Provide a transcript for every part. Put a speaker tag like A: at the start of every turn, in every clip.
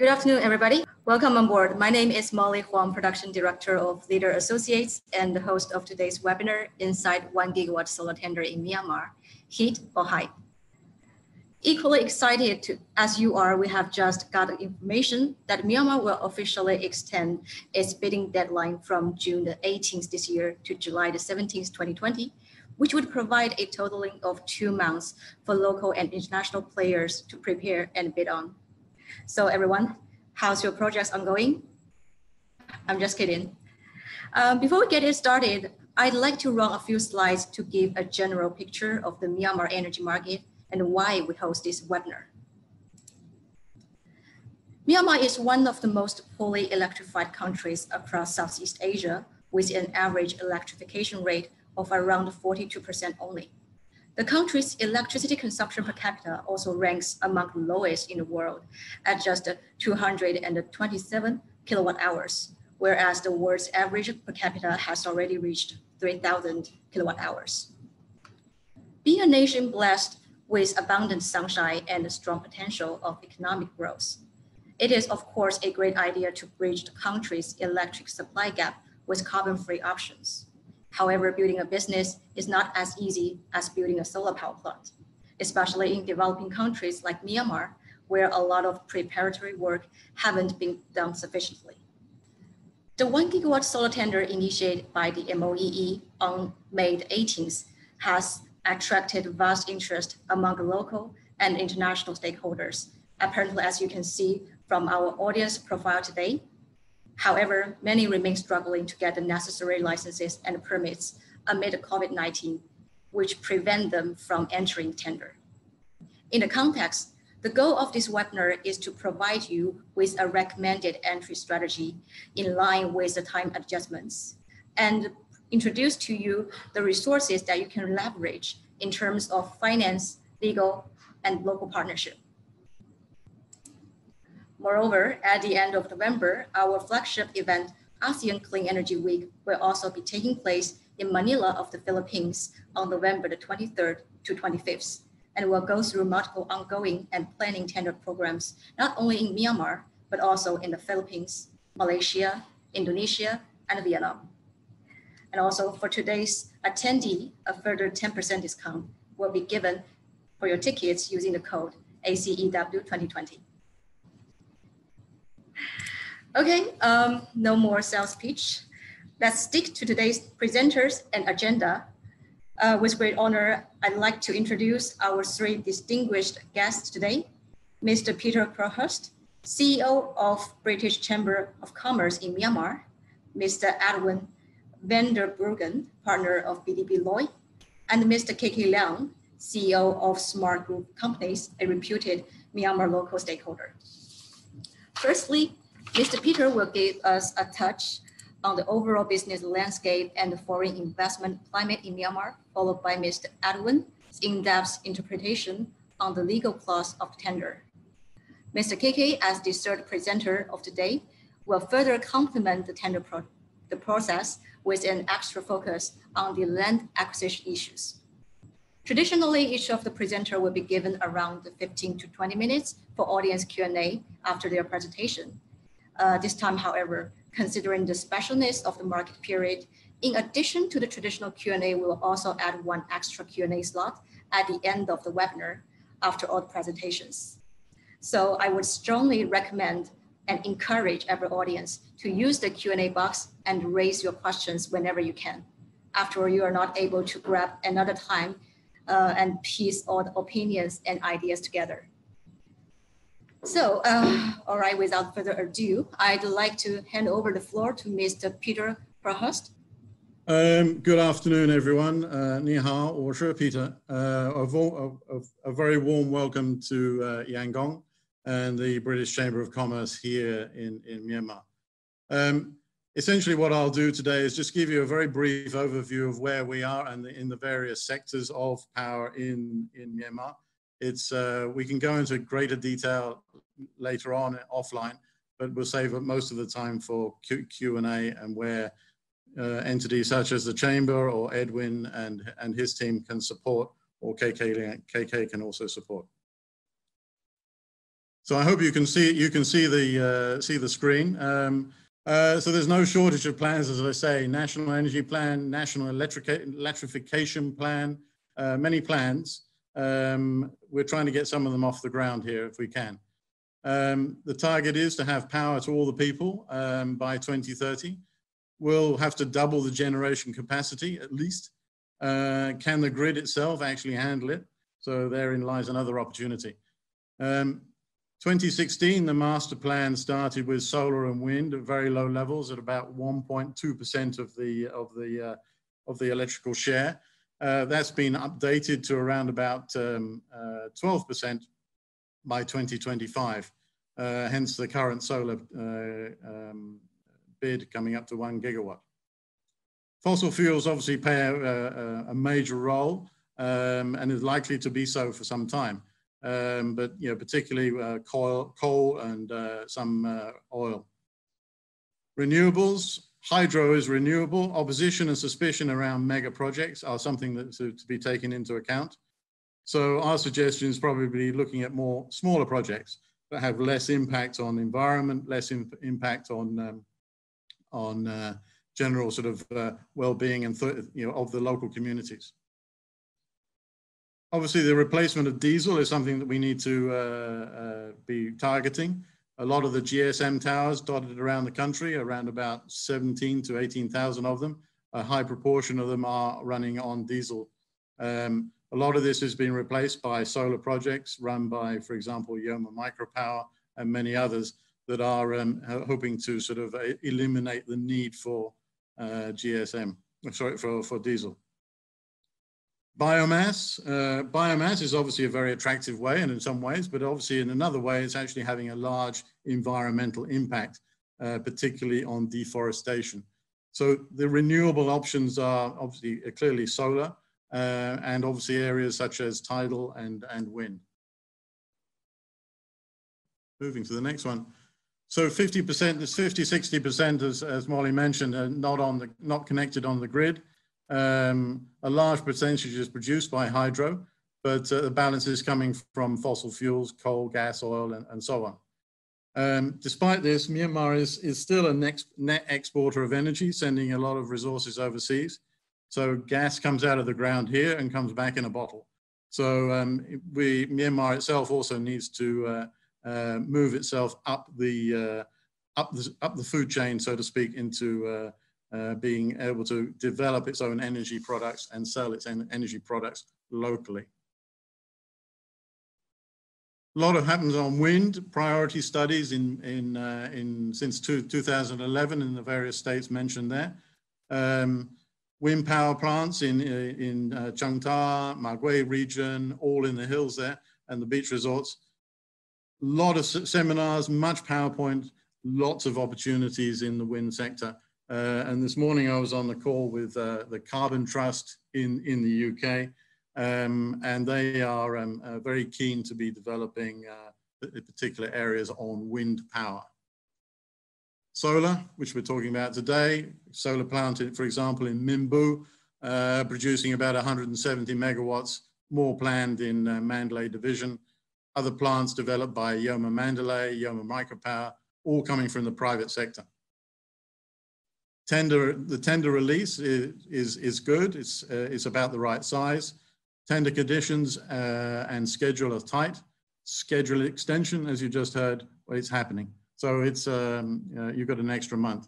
A: Good afternoon, everybody. Welcome on board. My name is Molly Huang, Production Director of Leader Associates and the host of today's webinar, Inside 1 Gigawatt Solar Tender in Myanmar, Heat or Hype. Equally excited to, as you are, we have just got information that Myanmar will officially extend its bidding deadline from June the 18th this year to July the 17th, 2020, which would provide a totaling of two months for local and international players to prepare and bid on. So everyone, how's your projects ongoing? I'm just kidding. Um, before we get it started, I'd like to run a few slides to give a general picture of the Myanmar energy market and why we host this webinar. Myanmar is one of the most fully electrified countries across Southeast Asia with an average electrification rate of around 42% only. The country's electricity consumption per capita also ranks among the lowest in the world at just 227 kilowatt hours, whereas the world's average per capita has already reached 3,000 kilowatt hours. Being a nation blessed with abundant sunshine and the strong potential of economic growth, it is of course a great idea to bridge the country's electric supply gap with carbon-free options. However, building a business is not as easy as building a solar power plant, especially in developing countries like Myanmar, where a lot of preparatory work haven't been done sufficiently. The one gigawatt solar tender initiated by the MOEE on May 18th has attracted vast interest among local and international stakeholders. Apparently, as you can see from our audience profile today, However, many remain struggling to get the necessary licenses and permits amid COVID-19, which prevent them from entering tender. In the context, the goal of this webinar is to provide you with a recommended entry strategy in line with the time adjustments and introduce to you the resources that you can leverage in terms of finance, legal, and local partnership. Moreover, at the end of November, our flagship event, ASEAN Clean Energy Week, will also be taking place in Manila of the Philippines on November the 23rd to 25th, and will go through multiple ongoing and planning tender programs, not only in Myanmar, but also in the Philippines, Malaysia, Indonesia, and Vietnam. And also for today's attendee, a further 10% discount will be given for your tickets using the code ACEW2020. Okay, um, no more sales pitch. Let's stick to today's presenters and agenda. Uh, with great honor, I'd like to introduce our three distinguished guests today. Mr. Peter Crowhurst, CEO of British Chamber of Commerce in Myanmar, Mr. Edwin Vanderbruggen, partner of VDB Loi, and Mr. KK Leung, CEO of Smart Group Companies, a reputed Myanmar local stakeholder. Firstly, Mr. Peter will give us a touch on the overall business landscape and the foreign investment climate in Myanmar, followed by Mr. Edwin's in-depth interpretation on the legal clause of tender. Mr. KK, as the third presenter of today, will further complement the tender pro the process with an extra focus on the land acquisition issues. Traditionally, each of the presenter will be given around 15 to 20 minutes for audience Q&A after their presentation. Uh, this time, however, considering the specialness of the market period, in addition to the traditional Q&A, we will also add one extra Q&A slot at the end of the webinar after all the presentations. So I would strongly recommend and encourage every audience to use the Q&A box and raise your questions whenever you can. After you are not able to grab another time uh, and piece all the opinions and ideas together. So, uh, all right, without further ado, I'd like to hand over the floor to Mr. Peter Crowhurst.
B: Um, good afternoon, everyone. Uh, Ni hao, or Peter. Uh, a, a, very warm welcome to uh, Yangon and the British Chamber of Commerce here in, in Myanmar. Um, essentially what I'll do today is just give you a very brief overview of where we are and in the various sectors of power in, in Myanmar. It's, uh, we can go into greater detail later on offline, but we'll save most of the time for Q, and a and where uh, entities such as the Chamber or Edwin and, and his team can support or KK, KK can also support. So I hope you can see you can see the uh, see the screen. Um, uh, so there's no shortage of plans, as I say, national energy plan, national electrification plan, uh, many plans. Um, we're trying to get some of them off the ground here if we can. Um, the target is to have power to all the people um, by 2030. We'll have to double the generation capacity at least. Uh, can the grid itself actually handle it? So therein lies another opportunity. Um, 2016, the master plan started with solar and wind at very low levels at about 1.2% of the, of, the, uh, of the electrical share. Uh, that's been updated to around about 12% um, uh, by 2025, uh, hence the current solar uh, um, bid coming up to one gigawatt. Fossil fuels obviously play a, a major role um, and is likely to be so for some time um, but you know, particularly uh, coal, coal and uh, some oil. Renewables, hydro is renewable. Opposition and suspicion around mega projects are something that to, to be taken into account. So our suggestion is probably looking at more smaller projects that have less impact on environment, less impact on um, on uh, general sort of uh, well-being and you know of the local communities. Obviously, the replacement of diesel is something that we need to uh, uh, be targeting. A lot of the GSM towers dotted around the country, around about 17 to 18,000 of them, a high proportion of them are running on diesel. Um, a lot of this has been replaced by solar projects run by, for example, Yoma Micropower and many others that are um, hoping to sort of uh, eliminate the need for uh, GSM, sorry, for, for diesel. Biomass, uh, biomass is obviously a very attractive way and in some ways, but obviously in another way, it's actually having a large environmental impact, uh, particularly on deforestation. So the renewable options are obviously uh, clearly solar uh, and obviously areas such as tidal and, and wind. Moving to the next one. So 50%, 50, 60% as, as Molly mentioned, are not, on the, not connected on the grid. Um, a large percentage is produced by hydro, but uh, the balance is coming from fossil fuels, coal, gas, oil, and, and so on. Um, despite this, Myanmar is, is still a net, net exporter of energy, sending a lot of resources overseas. So gas comes out of the ground here and comes back in a bottle. So um, we, Myanmar itself also needs to uh, uh, move itself up the, uh, up the, up the food chain, so to speak, into uh, being able to develop its own energy products and sell its energy products locally. A lot of happens on wind priority studies in, in, uh, in since two, 2011 in the various states mentioned there. Um, wind power plants in, uh, in uh, Changta, Magwe region, all in the hills there and the beach resorts. A lot of seminars, much PowerPoint, lots of opportunities in the wind sector uh, and this morning I was on the call with uh, the Carbon Trust in, in the UK, um, and they are um, uh, very keen to be developing uh, particular areas on wind power. Solar, which we're talking about today, solar plant, for example, in Minbu, uh, producing about 170 megawatts, more planned in uh, Mandalay division. Other plants developed by Yoma Mandalay, Yoma Micropower, all coming from the private sector tender, the tender release is, is, is good. It's, uh, it's about the right size. Tender conditions uh, and schedule are tight. Schedule extension, as you just heard, well, it's happening. So it's, um, uh, you've got an extra month.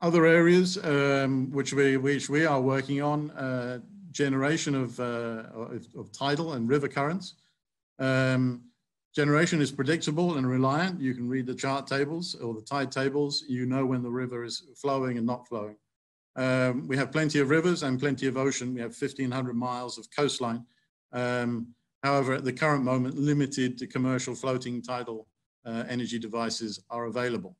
B: Other areas um, which, we, which we are working on, uh, generation of, uh, of, of, tidal and river currents. Um, Generation is predictable and reliant. You can read the chart tables or the tide tables. You know when the river is flowing and not flowing. Um, we have plenty of rivers and plenty of ocean. We have 1,500 miles of coastline. Um, however, at the current moment, limited commercial floating tidal uh, energy devices are available.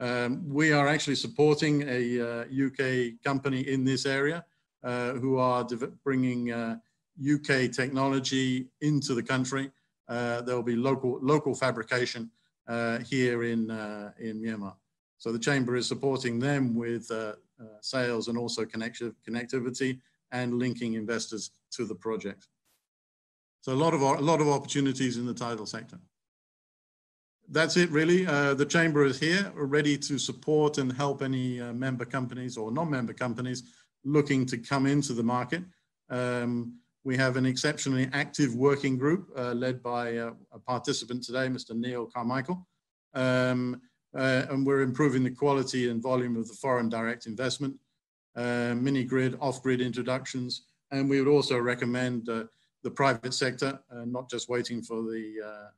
B: Um, we are actually supporting a uh, UK company in this area uh, who are bringing UK uh, technology into the country there will be local, local fabrication uh, here in, uh, in Myanmar. So the Chamber is supporting them with sales and also connectivity and linking investors to the project. So a lot of, a lot of opportunities in the tidal sector. That's it really. Uh, the Chamber is here ready to support and help any uh, member companies or non-member companies looking to come into the market. Um, we have an exceptionally active working group uh, led by uh, a participant today, Mr. Neil Carmichael. Um, uh, and we're improving the quality and volume of the foreign direct investment, uh, mini grid, off grid introductions. And we would also recommend uh, the private sector, uh, not just waiting for the,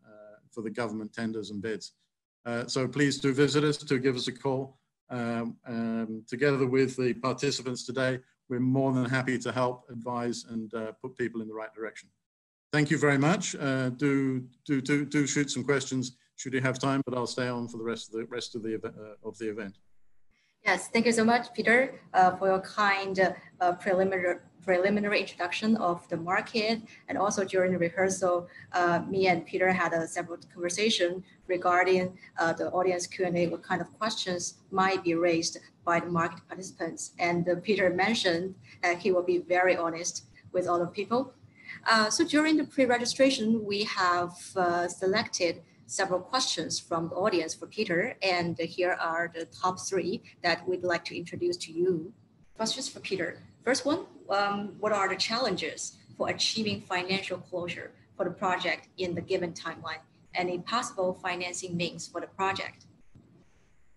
B: for the government tenders and bids. so please do visit us, to give us a call. Um, um, together with the participants today, we're more than happy to help, advise, and uh, put people in the right direction. Thank you very much. Uh, do, do, do, do shoot some questions should you have time, but I'll stay on for the rest of the rest of the, uh, of the event.
A: Yes, thank you so much, Peter, uh, for your kind uh, preliminary preliminary introduction of the market and also during the rehearsal uh, me and peter had a several conversation regarding uh, the audience q&a what kind of questions might be raised by the market participants and peter mentioned that he will be very honest with all the people uh, so during the pre-registration we have uh, selected several questions from the audience for Peter, and here are the top three that we'd like to introduce to you. Questions for Peter. First one, um, what are the challenges for achieving financial closure for the project in the given timeline? And any possible financing means for the project?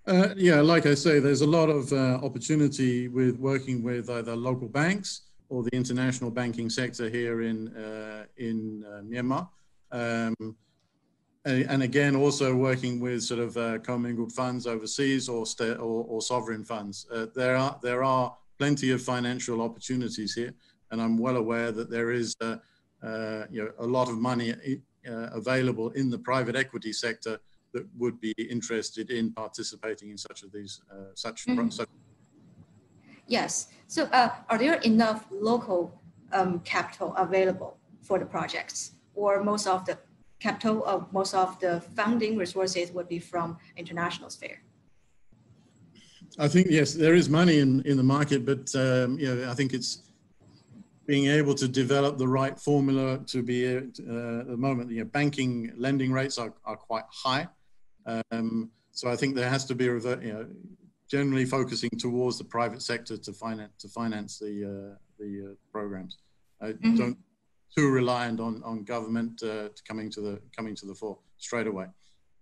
B: Uh, yeah, like I say, there's a lot of uh, opportunity with working with either local banks or the international banking sector here in uh, in uh, Myanmar. Um, and again, also working with sort of uh, commingled funds overseas or, or, or, sovereign funds. Uh, there are there are plenty of financial opportunities here, and I'm well aware that there is you know a lot of money available in the private equity sector that would be interested in participating in such of these uh, such, mm such.
A: Yes. So, are there enough local um, capital available for the projects, or most of the capital of most of the funding resources would be from international sphere.
B: I think yes, there is money in in the market, but um, you know, I think it's being able to develop the right formula to be uh, at the moment. You know, banking lending rates are, are quite high, um, so I think there has to be a you know generally focusing towards the private sector to finance to finance the uh, the uh, programs. I mm -hmm. don't too reliant on on government uh, coming to the coming to the fore straight away.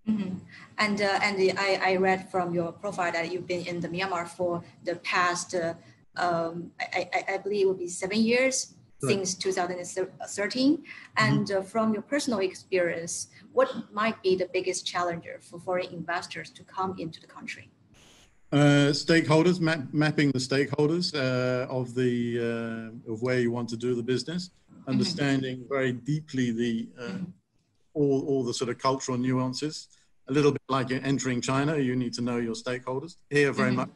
A: Mm-hmm. And uh, and I, I read from your profile that you've been in the Myanmar for the past uh, um, I, I, I, believe it will be seven years. Since 2013. And uh, from your personal experience, what might be the biggest challenger for foreign investors to come into the country?
B: Uh, stakeholders, map, mapping the stakeholders uh, of the uh, of where you want to do the business, mm-hmm. understanding mm-hmm. very deeply the uh, mm-hmm. all all the sort of cultural nuances. A little bit like entering China, you need to know your stakeholders. Here, very mm-hmm. much,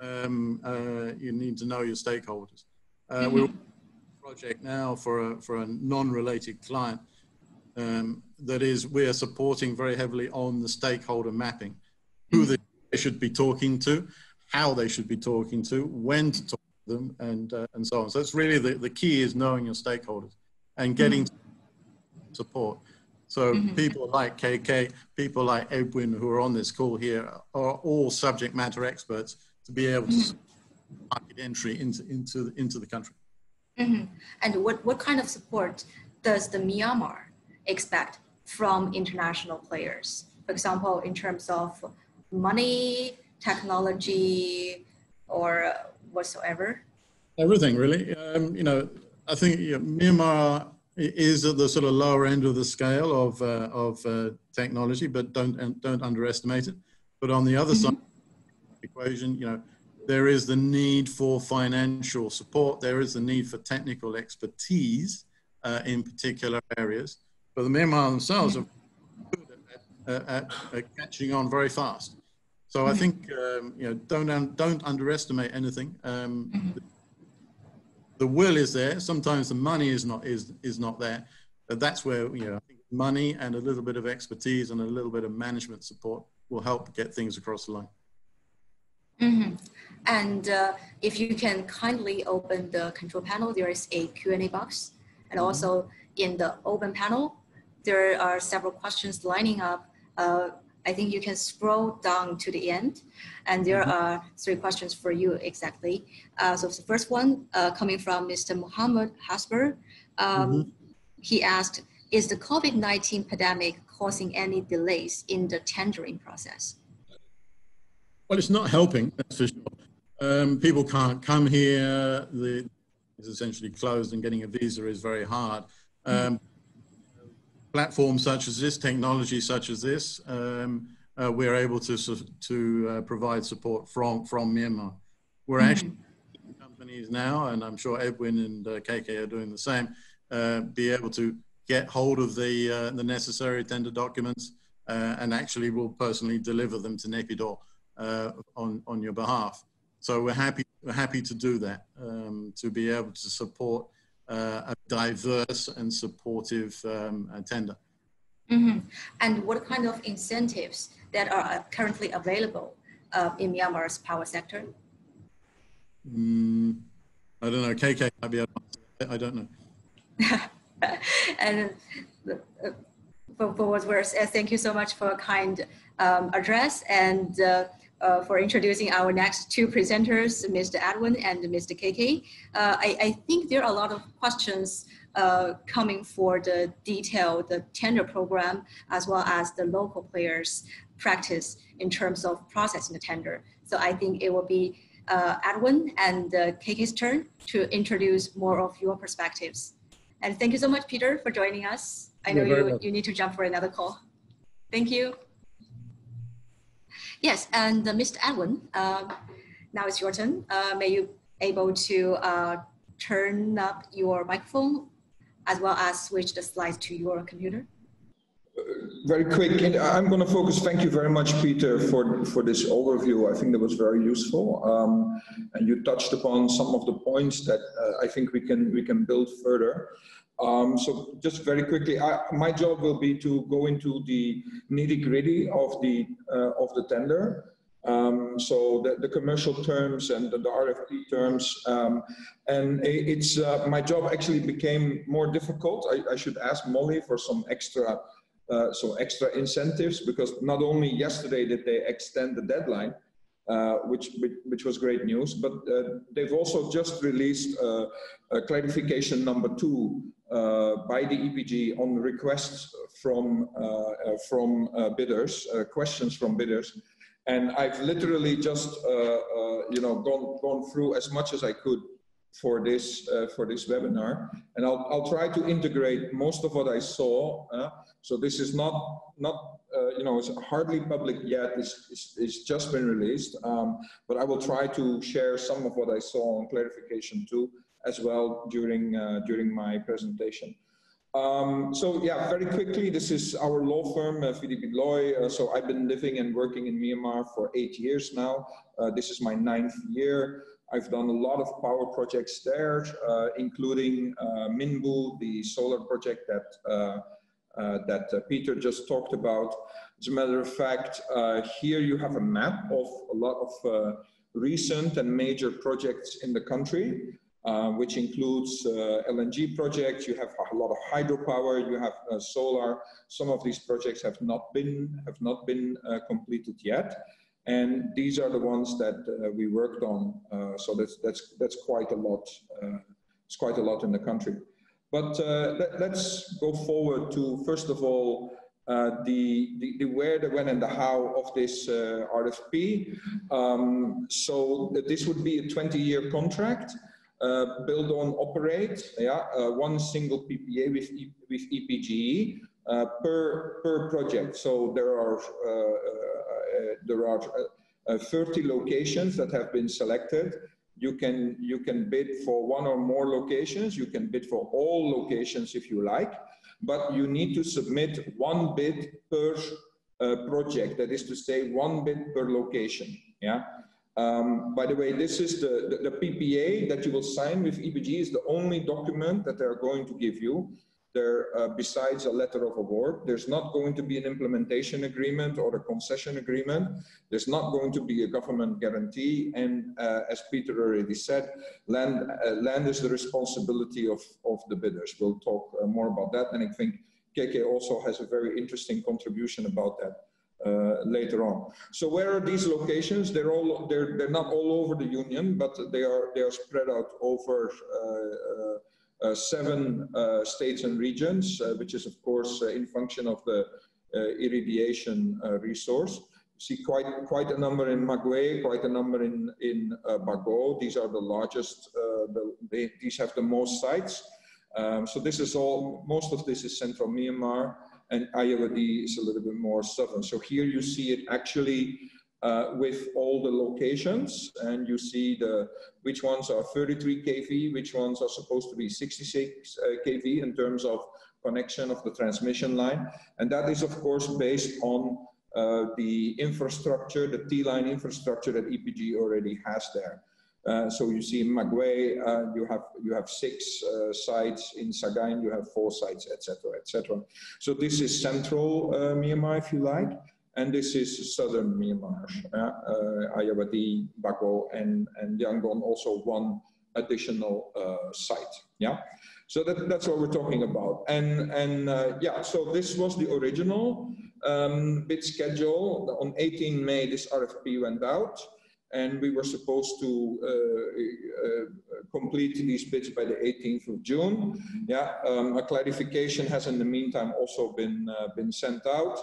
B: um, uh, you need to know your stakeholders. Uh, we're mm-hmm. Project now for a for a non-related client um, that is we are supporting very heavily on the stakeholder mapping, who the they should be talking to, how they should be talking to, when to talk to them, and uh, and so on. So it's really the, the key is knowing your stakeholders and getting mm-hmm. support. So mm-hmm. people like KK, people like Edwin who are on this call here are all subject matter experts to be able to mm-hmm. market entry into into into the country.
A: Mm-hmm. And what what kind of support does the Myanmar expect from international players? For example, in terms of money, technology, or whatsoever?
B: Everything, really. Um, you know, I think you know, Myanmar is at the sort of lower end of the scale of uh, of uh, technology, but don't don't underestimate it. But on the other mm-hmm. side of the equation, you know, there is the need for financial support. There is the need for technical expertise uh, in particular areas. But the Myanmar themselves are good at, at, at, catching on very fast. So I think um, you know don't um, don't underestimate anything. Um, the, will is there. Sometimes the money is not is is not there. But that's where you know money and a little bit of expertise and a little bit of management support will help get things across the line.
A: Mm-hmm. And uh, if you can kindly open the control panel, there is a Q&A box. And mm-hmm. also in the open panel, there are several questions lining up. Uh, I think you can scroll down to the end, and there mm -hmm. are three questions for you exactly. Uh, so the first one uh, coming from Mr. Muhammad Hasber. Um, mm -hmm. He asked, is the COVID-19 pandemic causing any delays in the tendering process?
B: Well, it's not helping, that's for sure. Um, people can't come here. The is essentially closed, and getting a visa is very hard. Um, platforms such as this, technology such as this, um, uh, we're able to to uh, provide support from from Myanmar. We're mm-hmm. actually companies now, and I'm sure Edwin and uh, KK are doing the same. Uh, be able to get hold of the, uh, the necessary tender documents uh, and actually will personally deliver them to uh, on, on your behalf. So we're happy, we're happy to do that, um, to be able to support uh, a diverse and supportive um, tender.
A: Mm -hmm. And what kind of incentives that are currently available uh, in Myanmar's power sector?
B: Mm, I don't know. KK might be able to I don't know.
A: and uh, for, for what worth, uh, thank you so much for a kind um, address and uh, uh, for introducing our next two presenters, Mr. Edwin and Mr. KK. Uh, I, I, think there are a lot of questions uh, coming for the detail, the tender program, as well as the local players practice in terms of processing the tender. So I think it will be Edwin and KK's turn to introduce more of your perspectives. And thank you so much, Peter, for joining us. I know you, you need to jump for another call. Thank you. Yes, and uh, Mr. Edwin, uh, now it's your turn. Uh, may you able to turn up your microphone as well as switch the slides to your computer?
C: very quick, and I'm going to focus. Thank you very much, Peter, for for this overview. I think that was very useful, um, and you touched upon some of the points that uh, I think we can we can build further. Um, so just very quickly, I, my job will be to go into the nitty gritty of the uh, of the tender. Um, so the, the, commercial terms and the, the RFP terms, um, and it's uh, my job actually became more difficult. I, I should ask Molly for some extra uh, so extra incentives because not only yesterday did they extend the deadline, uh, which, which was great news, but uh, they've also just released uh, clarification number two by the EPG on requests from uh, from bidders, questions from bidders, and I've literally just you know gone gone through as much as I could for this uh, for this webinar. And I'll, I'll try to integrate most of what I saw uh, so this is not not uh, you know it's hardly public yet. It's, it's, it's just been released. Um, but I will try to share some of what I saw on clarification too as well during uh, during my presentation um, so yeah, very quickly, this is our law firm, uh, VDB Loi. Uh, so I've been living and working in Myanmar for eight years now. Uh, this is my ninth year. I've done a lot of power projects there, uh, including uh, Minbu, the solar project that uh, that Peter just talked about. As a matter of fact, here you have a map of a lot of recent and major projects in the country, which includes LNG projects. You have a lot of hydropower. You have solar. Some of these projects have not been have not been completed yet and these are the ones that uh, we worked on. Uh, so that's that's that's quite a lot. Uh, it's quite a lot in the country. But uh, let, us go forward to first of all uh, the, the, the where, the when, and the how of this uh, RFP. Um, so this would be a 20-year contract. Build on operate, yeah, one single PPA with, e with EPGE per per project. So there are uh, there are uh, uh, 30 locations that have been selected. You can, you can bid for one or more locations. You can bid for all locations if you like, but you need to submit one bid per project. That is to say one bid per location. Yeah. Um, by the way, this is the, the, the, PPA that you will sign with EPG is the only document that they're going to give you. there, uh, besides a letter of award, there's not going to be an implementation agreement or a concession agreement. There's not going to be a government guarantee. And uh, as Peter already said, land, uh, land is the responsibility of, of the bidders. We'll talk uh, more about that. And I think KK also has a very interesting contribution about that. Uh, later on. So where are these locations? They're all they're they're not all over the union, but they are they are spread out over uh, uh seven uh, states and regions, uh, which is of course in function of the irradiation resource. You see quite quite a number in Magwe, quite a number in in Bago. These are the largest. The, they, these have the most sites. Um, so this is all. Most of this is central Myanmar, and Ayeyarwady is a little bit more southern. So here you see it actually uh, with all the locations and you see the which ones are 33 kV, which ones are supposed to be 66 uh, kV in terms of connection of the transmission line. And that is of course based on uh, the infrastructure, the T-line infrastructure that EPG already has there. Uh, so you see in Magwe, uh, you have you have six uh, sites in Sagaing, you have four sites, etc., etc. So this is central uh, Myanmar, if you like and this is southern Myanmar. Uh, Ayeyarwady, Bago, and, and Yangon also one additional site. Yeah, so that, that's what we're talking about. And, and yeah, so this was the original um, bid schedule. On 18 May, this RFP went out and we were supposed to uh, uh, complete these bids by the 18th of June. Yeah, um, a clarification has in the meantime also been uh, been sent out.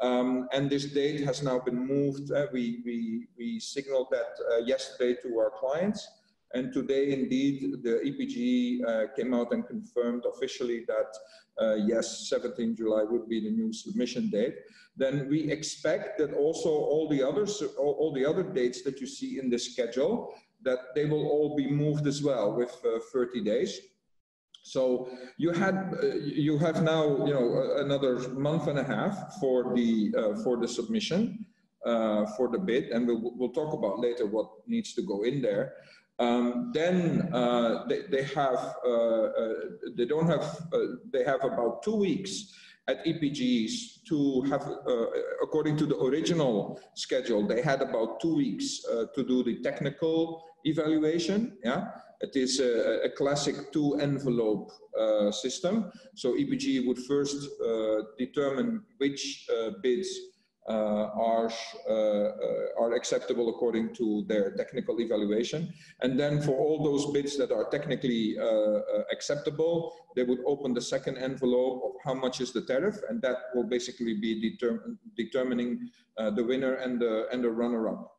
C: Um, and this date has now been moved. Uh, we, we, we signaled that uh, yesterday to our clients. And today, indeed, the EPG uh, came out and confirmed officially that uh, yes, 17 July would be the new submission date. Then we expect that also all the others, all, all the other dates that you see in the schedule, that they will all be moved as well with uh, 30 days. So you had uh, you have now you know another month and a half for the uh, for the submission uh, for the bid, and we'll, we'll talk about later what needs to go in there. Um, then uh, they, they have uh, uh, they don't have they have about two weeks at EPGs to have, according to the original schedule, they had about two weeks to do the technical evaluation. Yeah, it is a, a classic two envelope uh, system. So EPG would first uh, determine which uh, bids uh, are, uh, uh, are acceptable according to their technical evaluation. And then for all those bids that are technically acceptable, they would open the second envelope of how much is the tariff, and that will basically be determ determining the winner and the, and the runner-up.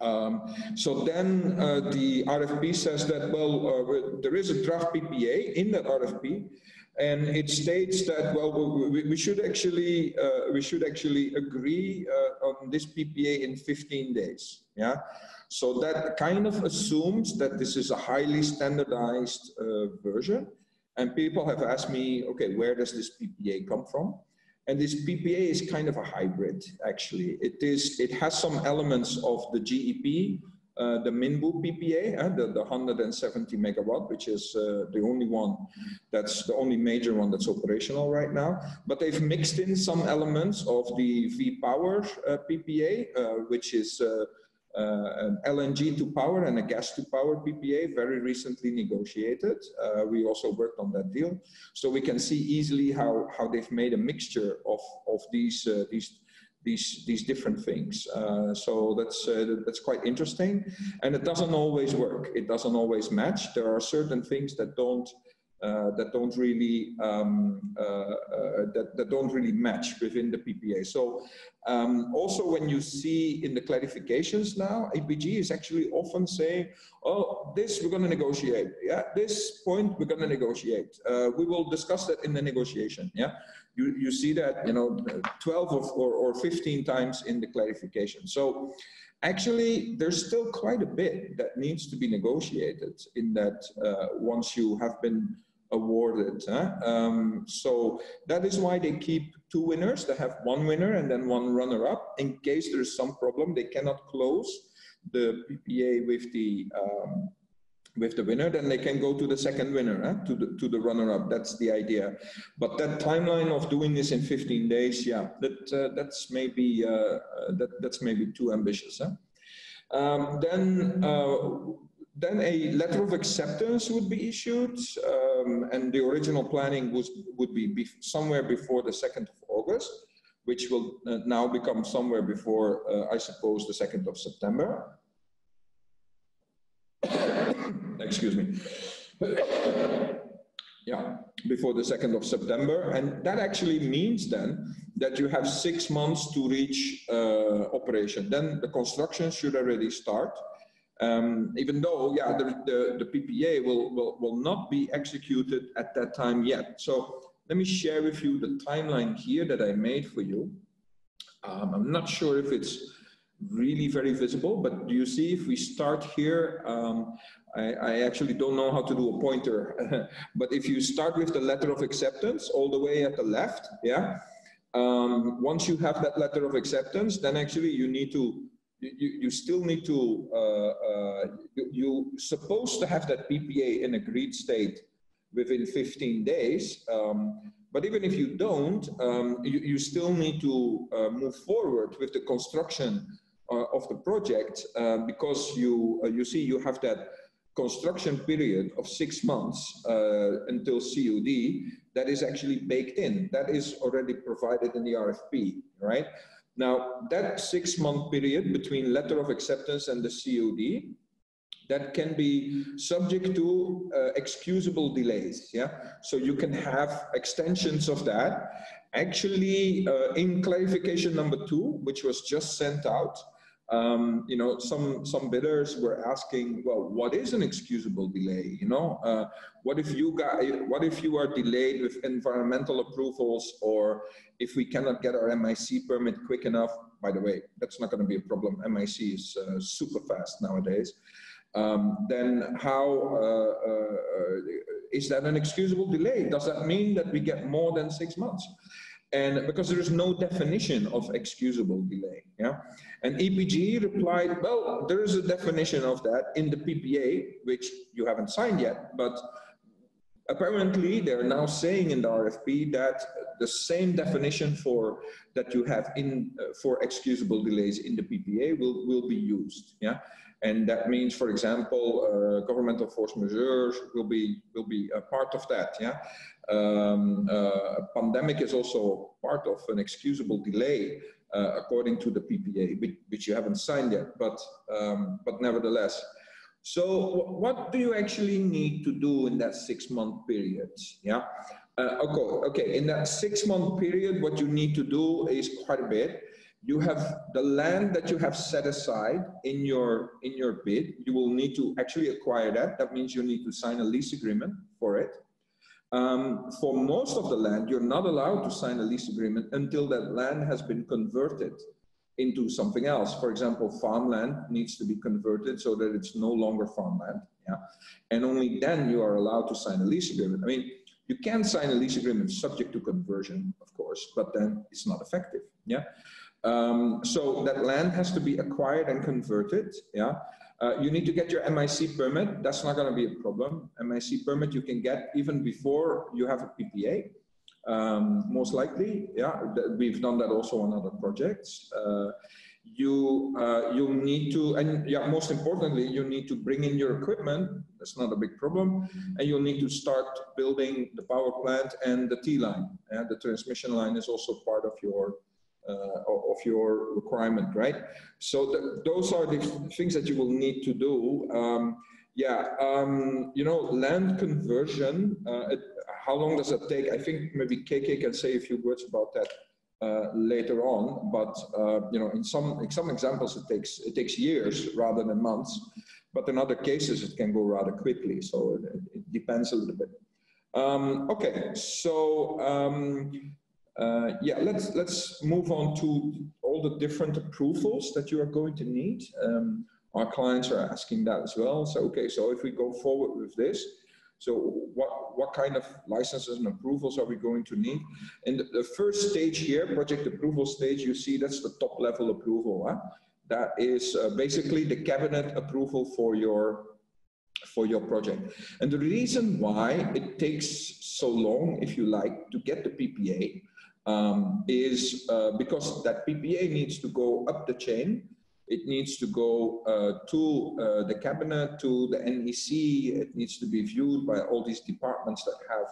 C: Um, so then uh, the RFP says that, well, uh, there is a draft PPA in that RFP, and it states that, well, we, we should actually, uh, we should actually agree uh, on this PPA in 15 days, yeah? So that kind of assumes that this is a highly standardized uh, version, and people have asked me, okay, where does this PPA come from? And this PPA is kind of a hybrid, actually. It is. It has some elements of the GEP, uh, the Minbu PPA, uh, the, the 170 megawatt, which is uh, the only one that's the only major one that's operational right now. But they've mixed in some elements of the V Power uh, PPA, uh, which is an LNG to power and a gas to power PPA, very recently negotiated. We also worked on that deal. So we can see easily how, how they've made a mixture of, of these, these, these, these different things. Uh, so that's, uh, that's quite interesting. And it doesn't always work. It doesn't always match. There are certain things that don't uh, that don't really um, uh, uh, that, that don't really match within the PPA. So um, also when you see in the clarifications now, EPG is actually often saying, "Oh, this we're going to negotiate. Yeah, this point we're going to negotiate. Uh, we will discuss that in the negotiation." Yeah, you you see that you know 12 of, or or 15 times in the clarification. So actually there's still quite a bit that needs to be negotiated in that uh, once you have been awarded. Huh? Um, so that is why they keep two winners. They have one winner and then one runner-up. In case there is some problem, they cannot close the PPA with the um, with the winner, then they can go to the second winner, eh? to the to the runner-up. That's the idea. But that timeline of doing this in 15 days, yeah, that uh, that's maybe uh, uh that that's maybe too ambitious. Eh? Um, then uh, then a letter of acceptance would be issued, um, and the original planning was would be, be somewhere before the 2nd of August, which will uh, now become somewhere before, uh, I suppose, the 2nd of September. Excuse me. yeah, before the 2nd of September. And that actually means then that you have six months to reach uh, operation. Then the construction should already start. Um, even though, yeah, the, the, the, PPA will, will, will not be executed at that time yet. So let me share with you the timeline here that I made for you. Um, I'm not sure if it's really very visible, but do you see if we start here, um, I, I, actually don't know how to do a pointer, but if you start with the letter of acceptance all the way at the left, yeah, um, once you have that letter of acceptance, then actually you need to, you, you still need to, uh, uh, you, you're supposed to have that PPA in agreed state within 15 days. Um, but even if you don't, um, you, you, still need to uh, move forward with the construction of the project uh, because you uh, you see you have that construction period of six months uh, until COD that is actually baked in. That is already provided in the RFP, right? Now, that six month period between letter of acceptance and the COD, that can be subject to uh, excusable delays, yeah? So you can have extensions of that. Actually, uh, in clarification number two, which was just sent out, um, you know, some some bidders were asking, well, what is an excusable delay? You know, uh, what if you got, what if you are delayed with environmental approvals, or if we cannot get our MIC permit quick enough? By the way, that's not going to be a problem. MIC is uh, super fast nowadays. Um, then how uh, uh, is that an excusable delay? Does that mean that we get more than six months? And because there is no definition of excusable delay. Yeah, and EPG replied, well, there is a definition of that in the PPA, which you haven't signed yet, but apparently they're now saying in the RFP that the same definition for that you have in uh, for excusable delays in the PPA will will be used. Yeah, and that means, for example, uh, governmental force majeure will be will be a part of that. Yeah, um, uh, pandemic is also part of an excusable delay uh, according to the PPA, which, which, you haven't signed yet, but um, but nevertheless. So what do you actually need to do in that six month period? Yeah. Uh, okay. Okay. In that six month period, what you need to do is quite a bit. You have the land that you have set aside in your in your bid. You will need to actually acquire that. That means you need to sign a lease agreement for it. Um, for most of the land, you're not allowed to sign a lease agreement until that land has been converted into something else. For example, farmland needs to be converted so that it's no longer farmland. Yeah, and only then you are allowed to sign a lease agreement. I mean, you can sign a lease agreement subject to conversion, of course, but then it's not effective. Yeah. Um, so that land has to be acquired and converted. Yeah. Uh, you need to get your MIC permit. That's not going to be a problem. MIC permit you can get even before you have a PPA. Um, most likely, yeah, we've done that also on other projects. Uh, you uh, you need to, and yeah, most importantly, you need to bring in your equipment. That's not a big problem, and you'll need to start building the power plant and the T line. Yeah, the transmission line is also part of your of your requirement, right? So th those are the things that you will need to do. Um, yeah, um, you know, land conversion, uh, it, how long does that take? I think maybe KK can say a few words about that uh, later on, but uh, you know, in some, in some examples it takes, it takes years rather than months, but in other cases it can go rather quickly, so it, it depends a little bit. Um, okay, so um, uh, yeah, let's let's move on to all the different approvals that you are going to need. Um, our clients are asking that as well. So okay, so if we go forward with this, so what what kind of licenses and approvals are we going to need? In the, the first stage here, project approval stage, you see that's the top level approval. Huh? That is uh, basically the cabinet approval for your for your project. And the reason why it takes so long, if you like, to get the PPA um, is uh, because that PPA needs to go up the chain. It needs to go uh, to uh, the cabinet, to the NEC. It needs to be viewed by all these departments that have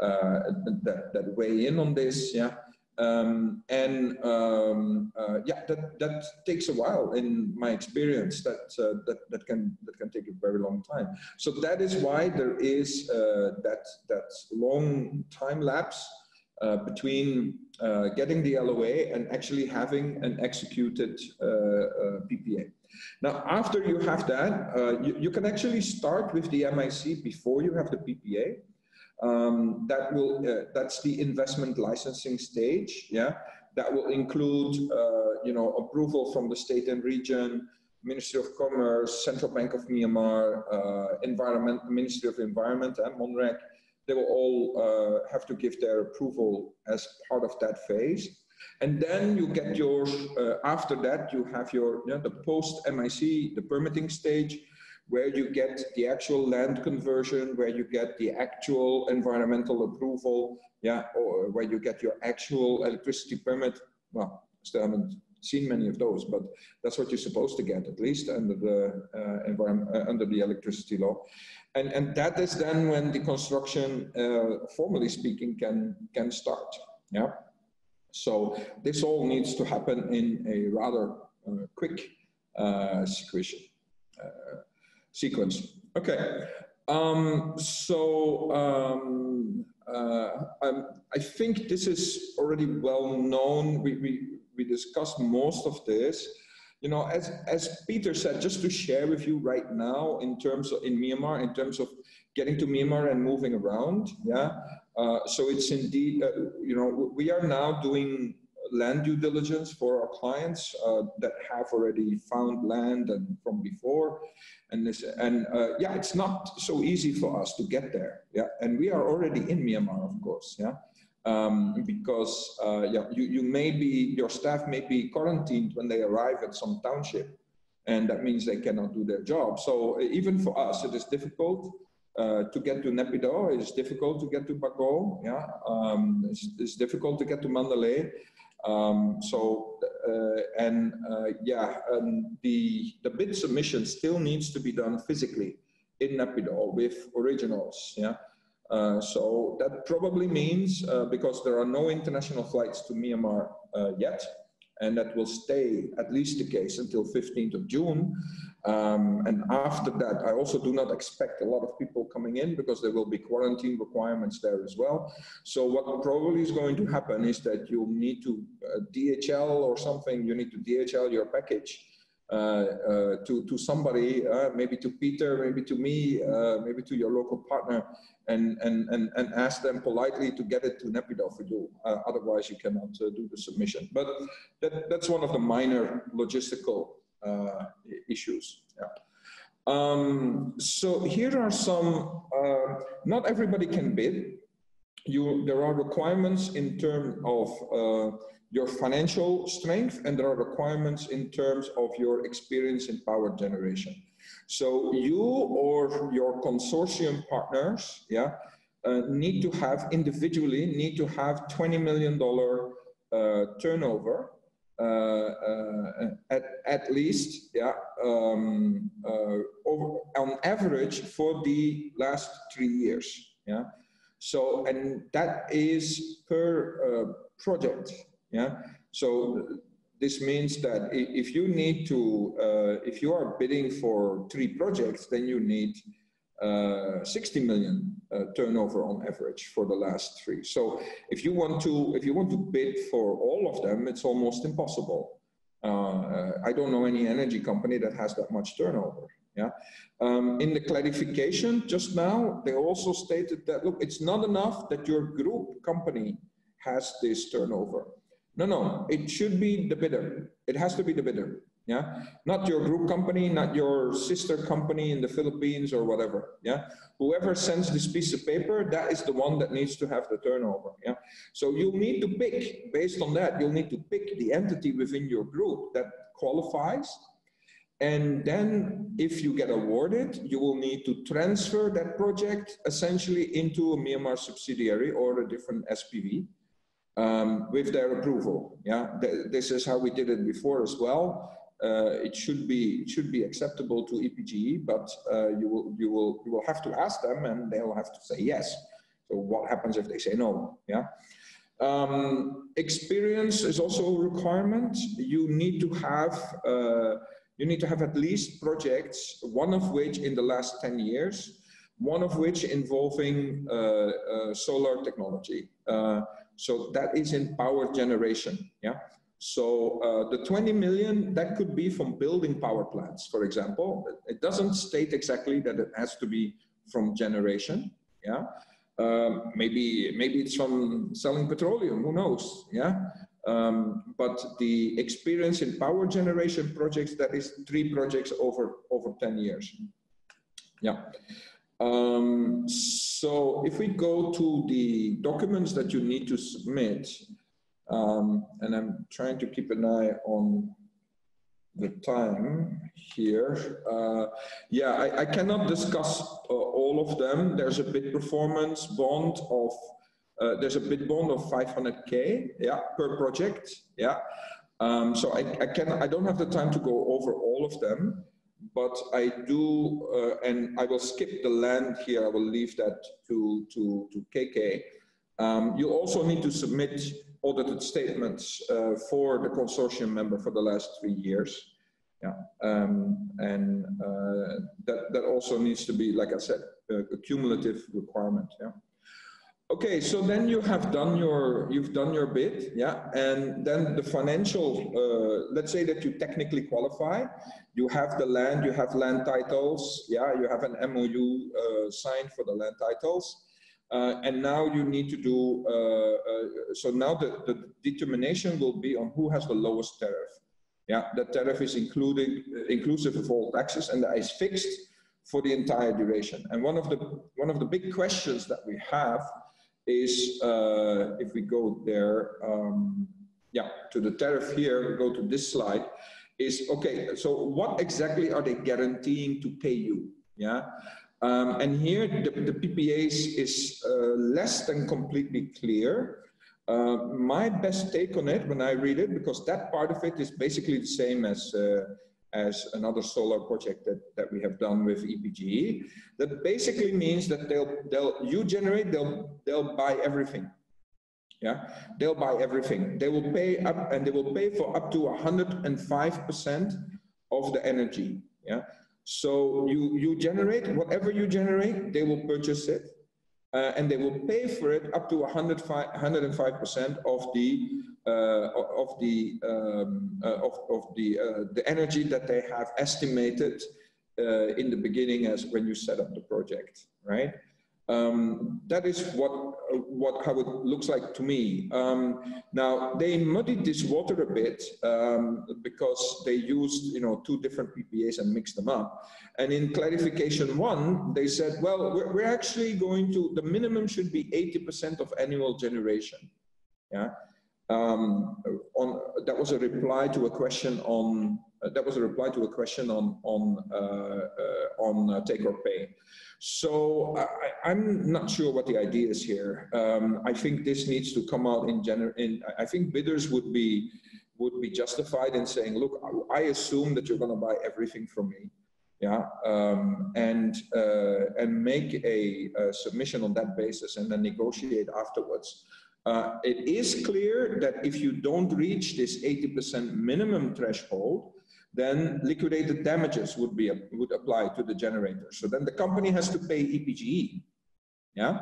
C: uh, that, that weigh in on this. Yeah. Um, and um, uh, yeah, that, that takes a while in my experience. That, uh, that that can that can take a very long time. So that is why there is that that long time lapse uh, between uh, getting the LOA and actually having an executed uh, PPA. Now, after you have that, you, you, can actually start with the MIC before you have the PPA. Um, that will uh, that's the investment licensing stage yeah that will include uh, you know approval from the state and region ministry of commerce central bank of myanmar uh, environment ministry of environment and monrec they will all uh, have to give their approval as part of that phase and then you get your uh, after that you have your you know, the post mic the permitting stage where you get the actual land conversion, where you get the actual environmental approval, yeah, or where you get your actual electricity permit. Well, still haven't seen many of those, but that's what you're supposed to get at least under the uh, environment uh, under the electricity law, and and that is then when the construction, uh, formally speaking, can can start. Yeah, so this all needs to happen in a rather uh, quick uh, situation. Uh, sequence. Okay. Um, so um, uh, i think this is already well known. We, we, we discussed most of this. You know, as, as Peter said, just to share with you right now in terms of in Myanmar, in terms of getting to Myanmar and moving around. Yeah. Uh, so it's indeed, uh, you know, we are now doing land due diligence for our clients uh, that have already found land and from before and this and uh, yeah it's not so easy for us to get there yeah and we are already in myanmar of course yeah um, because uh, yeah you, you may be your staff may be quarantined when they arrive at some township and that means they cannot do their job so even for us it is difficult uh, to get to Naypyidaw, it's difficult to get to Bago, yeah, um, it's, it's, difficult to get to Mandalay, um, so, uh, and uh, yeah, um, the, the bid submission still needs to be done physically in Naypyidaw with originals. Yeah. Uh, so that probably means uh, because there are no international flights to Myanmar uh, yet, and that will stay at least the case until 15th of June. Um, and after that, I also do not expect a lot of people coming in because there will be quarantine requirements there as well. So what probably is going to happen is that you'll need to uh, DHL or something, you need to DHL your package to, to somebody, uh, maybe to Peter, maybe to me, uh, maybe to your local partner, and, and, and, and ask them politely to get it to Naypyidaw for you. Uh, otherwise, you cannot do the submission. But that, that's one of the minor logistical uh, issues. Yeah. Um, so here are some, uh, not everybody can bid. You, there are requirements in terms of uh, your financial strength and there are requirements in terms of your experience in power generation. So you or your consortium partners, yeah, uh, need to have individually need to have $20 million uh, turnover uh, uh, at, at least, yeah, um, uh, over, on average for the last three years, yeah. So, and that is per project, yeah. So this means that if you need to, uh, if you are bidding for three projects, then you need uh, 60 million uh, turnover on average for the last three. So if you want to, if you want to bid for all of them, it's almost impossible. Uh, I don't know any energy company that has that much turnover. Yeah. Um, in the clarification just now, they also stated that look, it's not enough that your group company has this turnover. No, no, it should be the bidder. It has to be the bidder yeah? Not your group company not your sister company in the philippines or whatever yeah? Whoever sends this piece of paper that is the one that needs to have the turnover yeah? So you'll need to pick based on that you'll need to pick the entity within your group that qualifies. And then if you get awarded, you will need to transfer that project essentially into a Myanmar subsidiary or a different SPV um, with their approval. Yeah, Th this is how we did it before as well. Uh, it should be it should be acceptable to EPGE, but uh, you will you will you will have to ask them, and they will have to say yes. So what happens if they say no? Yeah. Um, experience is also a requirement. You need to have uh, you need to have at least projects, one of which in the last 10 years, one of which involving uh, uh, solar technology. So that is in power generation. Yeah. So uh, the 20 million, that could be from building power plants, for example. It doesn't state exactly that it has to be from generation. Yeah. Um, maybe maybe it's from selling petroleum. Who knows? Yeah. Um, but the experience in power generation projects that is three projects over over ten years. Yeah. Um, so if we go to the documents that you need to submit, um, and I'm trying to keep an eye on the time here. Uh, yeah, I, I, cannot discuss uh, all of them. There's a bid performance bond of uh, there's a bid bond of 500k yeah per project yeah. Um, so I, I can I don't have the time to go over all of them, but I do uh, and I will skip the land here. I will leave that to to to KK. Um, you also need to submit audited statements uh, for the consortium member for the last three years. Yeah, um, and uh, that that also needs to be, like I said, a, a, cumulative requirement. Yeah. Okay, so then you have done your you've done your bid, yeah, and then the financial. Uh, let's say that you technically qualify, you have the land, you have land titles, yeah, you have an MOU uh, signed for the land titles. Uh, and now you need to do, uh, uh, so now the, the determination will be on who has the lowest tariff. Yeah, the tariff is including, inclusive of all taxes and that is fixed for the entire duration. And one of the, one of the big questions that we have is, uh, if we go there, um, yeah, to the tariff here, go to this slide, is, okay, so what exactly are they guaranteeing to pay you? Yeah, um, and here the, the PPAs is uh, less than completely clear. Uh, my best take on it when I read it, because that part of it is basically the same as uh, as another solar project that, that we have done with EPGE. That basically means that they'll they'll you generate they'll they'll buy everything. Yeah, they'll buy everything. They will pay up and they will pay for up to 105 percent of the energy. Yeah, so you, you generate, whatever you generate, they will purchase it. Uh, and they will pay for it up to 105, 105% of the uh, of the um, uh, of, of the uh, the energy that they have estimated uh, in the beginning as when you set up the project, right? Um, that is what, what how it looks like to me. Um, now they muddied this water a bit um, because they used you know two different PPAs and mixed them up. And in clarification one, they said, well, we're, we're actually going to the minimum should be 80% of annual generation. Yeah. Um, on, that was a reply to a question on uh, that was a reply to a question on on uh, uh, on uh, take or pay. So I, am not sure what the idea is here. Um, I think this needs to come out in general. I think bidders would be would be justified in saying, look, I assume that you're going to buy everything from me yeah, um, and uh, and make a, a, submission on that basis, and then negotiate afterwards. Uh, it is clear that if you don't reach this 80% minimum threshold, then liquidated damages would be would apply to the generator. So then the company has to pay EPGE. Yeah.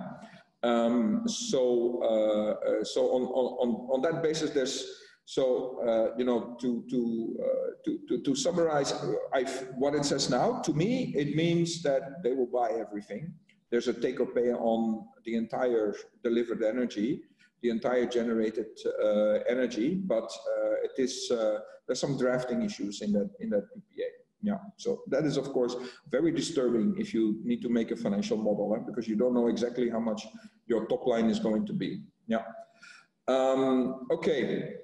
C: Um, so uh, so on, on on that basis, there's so uh, you know to to, uh, to to to summarize, I what it says now to me it means that they will buy everything. There's a take or pay on the entire delivered energy the entire generated uh, energy, but uh, it is uh, there's some drafting issues in that in that PPA. Yeah, so that is of course very disturbing if you need to make a financial model right? because you don't know exactly how much your top line is going to be. Yeah. Um, okay.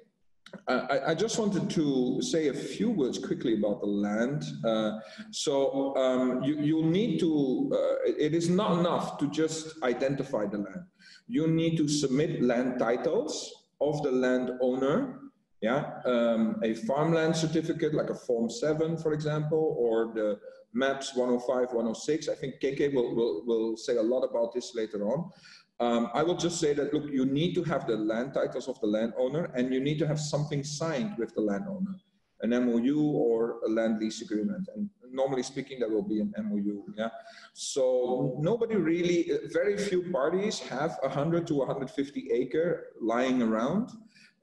C: I, I, just wanted to say a few words quickly about the land. Uh, so um, you, you need to, uh, it is not enough to just identify the land. You need to submit land titles of the landowner, yeah, um, a farmland certificate like a Form 7, for example, or the MAPS 105, 106. I think KK will, will, will say a lot about this later on. Um, I will just say that, look, you need to have the land titles of the landowner and you need to have something signed with the landowner, an MOU or a land lease agreement. And normally speaking, there will be an MOU, yeah? So nobody really, very few parties have 100 to 150 acre lying around.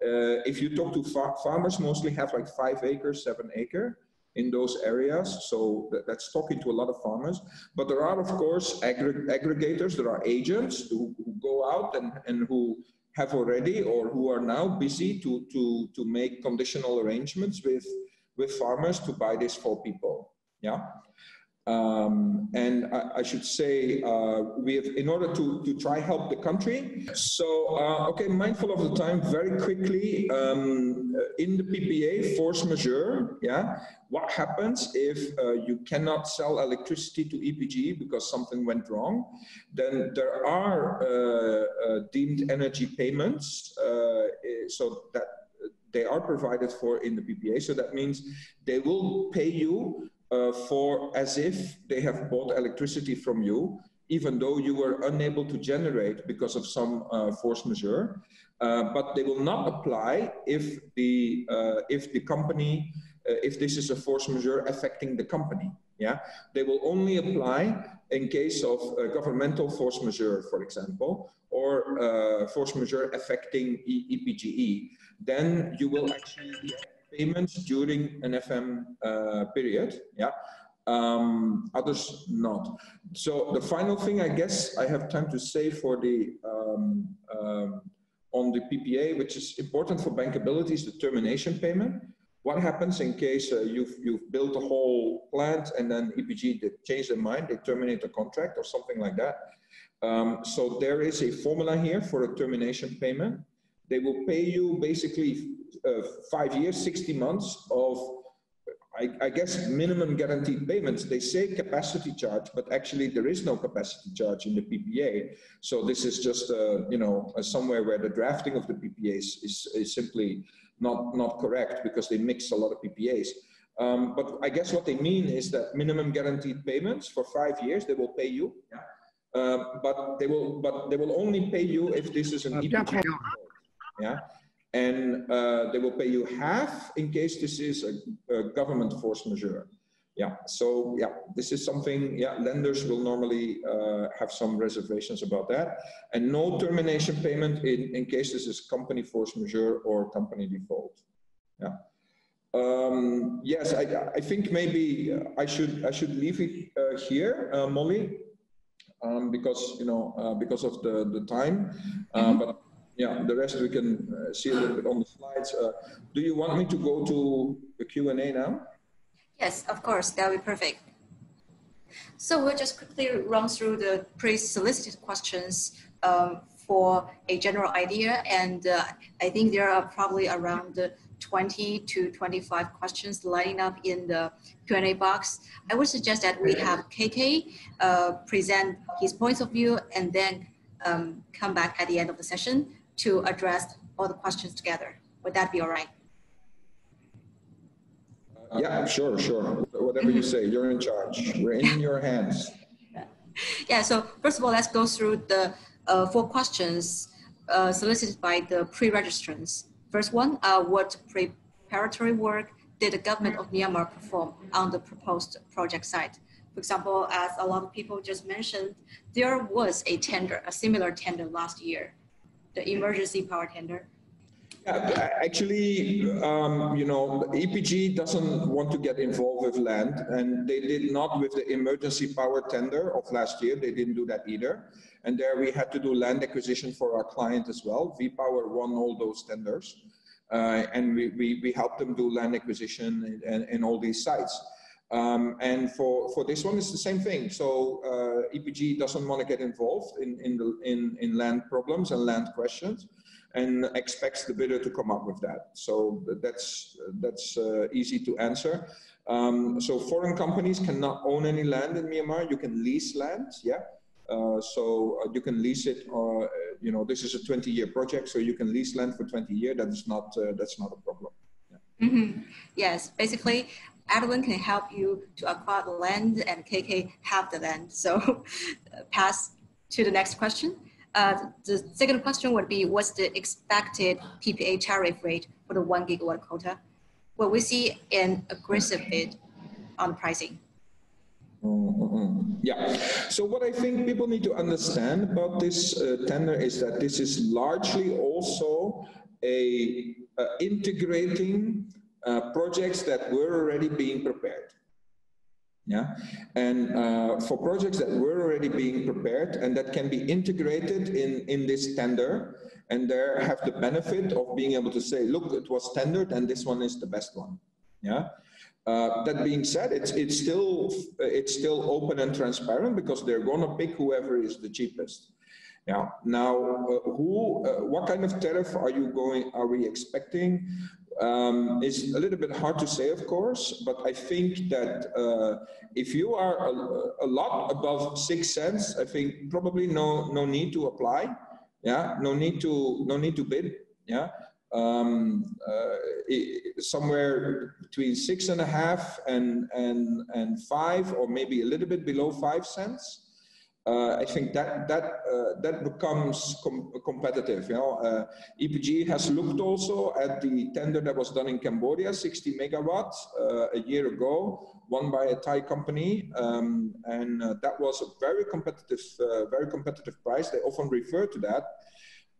C: Uh, if you talk to far farmers, mostly have like five acres, seven acre in those areas. So that, that's talking to a lot of farmers. But there are, of course, aggr aggregators, there are agents who, who go out and, and who have already or who are now busy to, to, to make conditional arrangements with, with farmers to buy this for people. Yeah. Um, and I, I, should say uh, we have, in order to, to try help the country. So, uh, okay, mindful of the time, very quickly, um, in the PPA, force majeure, yeah, what happens if uh, you cannot sell electricity to EPG because something went wrong? Then there are uh, uh, deemed energy payments, uh, so that they are provided for in the PPA. So that means they will pay you uh, for as if they have bought electricity from you, even though you were unable to generate because of some uh, force majeure. Uh, but they will not apply if the uh, if the company uh, if this is a force majeure affecting the company. Yeah, they will only apply in case of governmental force majeure, for example, or force majeure affecting e EPGE. Then you will actually payments during an FM uh, period. Yeah. Um, others not. So the final thing, I guess, I have time to say for the um, um, on the PPA, which is important for bankability, is the termination payment. What happens in case uh, you've you've built a whole plant and then EPG they change their mind, they terminate the contract or something like that. Um, so there is a formula here for a termination payment. They will pay you basically uh, five years, 60 months of, I, I, guess, minimum guaranteed payments. They say capacity charge, but actually there is no capacity charge in the PPA. So this is just, uh, you know, uh, somewhere where the drafting of the PPAs is, is simply not, not correct because they mix a lot of PPAs. Um, but I guess what they mean is that minimum guaranteed payments for five years, they will pay you. Yeah. Uh, but they will, but they will only pay you if this is an EPG. Yeah and uh, they will pay you half in case this is a, a, government force majeure. Yeah, so yeah, this is something, yeah, lenders will normally uh, have some reservations about that. And no termination payment in, in case this is company force majeure or company default. Yeah. Um, yes, I, I think maybe I should I should leave it uh, here, uh, Molly, um, because you know uh, because of the the time. Mm -hmm. But yeah, the rest we can uh, see a little bit on the slides. Uh, do you want me to go to the Q&A now?
A: Yes, of course, that would be perfect. So we'll just quickly run through the pre-solicited questions um, for a general idea. And uh, I think there are probably around 20 to 25 questions lining up in the Q&A box. I would suggest that we have KK uh, present his points of view and then um, come back at the end of the session to address all the questions together. Would that be all right?
C: Yeah, sure, sure. Whatever you say, you're in charge. We're in your hands.
A: Yeah, so first of all, let's go through the uh, four questions uh, solicited by the pre-registrants. First one, uh, what preparatory work did the government of Myanmar perform on the proposed project site? For example, as a lot of people just mentioned, there was a tender, a similar tender last year the emergency power tender?
C: Yeah, actually, um, you know, EPG doesn't want to get involved with land, and they did not with the emergency power tender of last year. They didn't do that either. And there we had to do land acquisition for our client as well. V-Power won all those tenders, uh, and we, we, we helped them do land acquisition in, in all these sites. Um, and for, for this one, it's the same thing. So uh, EPG doesn't want to get involved in, in, the, in, in land problems and land questions. and expects the bidder to come up with that. So that's, that's uh, easy to answer. Um, so foreign companies cannot own any land in Myanmar. You can lease land, yeah. Uh, so uh, you can lease it, or uh, you know, this is a 20-year project, so you can lease land for 20 years. That is not uh, that's not a problem.
A: Mm -hmm. Yes, basically, Adeline can help you to acquire the land, and KK have the land. So, pass to the next question. Uh, the second question would be, what's the expected PPA tariff rate for the one gigawatt quota? Will we see an aggressive bid on pricing?
C: Mm-hmm. Yeah. So what I think people need to understand about this uh, tender is that this is largely also a uh, integrating uh, projects that were already being prepared. Yeah, and uh, for projects that were already being prepared and that can be integrated in in this tender, and there have the benefit of being able to say, look, it was tendered and this one is the best one. Yeah. Uh, that being said, it's it's still it's still open and transparent because they're going to pick whoever is the cheapest. Yeah. Now, uh, who, uh, what kind of tariff are you going? Are we expecting? Um, is a little bit hard to say, of course, but I think that uh, if you are a, a, lot above six cents, I think probably no no need to apply. Yeah, no need to no need to bid. Yeah, um, uh, somewhere between six and a half and, and, and five, or maybe a little bit below five cents. Uh, I think that that uh, that becomes com competitive. You know, uh, EPG has looked also at the tender that was done in Cambodia, 60 megawatts uh, a year ago, won by a Thai company, um, and uh, that was a very competitive, uh, very competitive price. They often refer to that.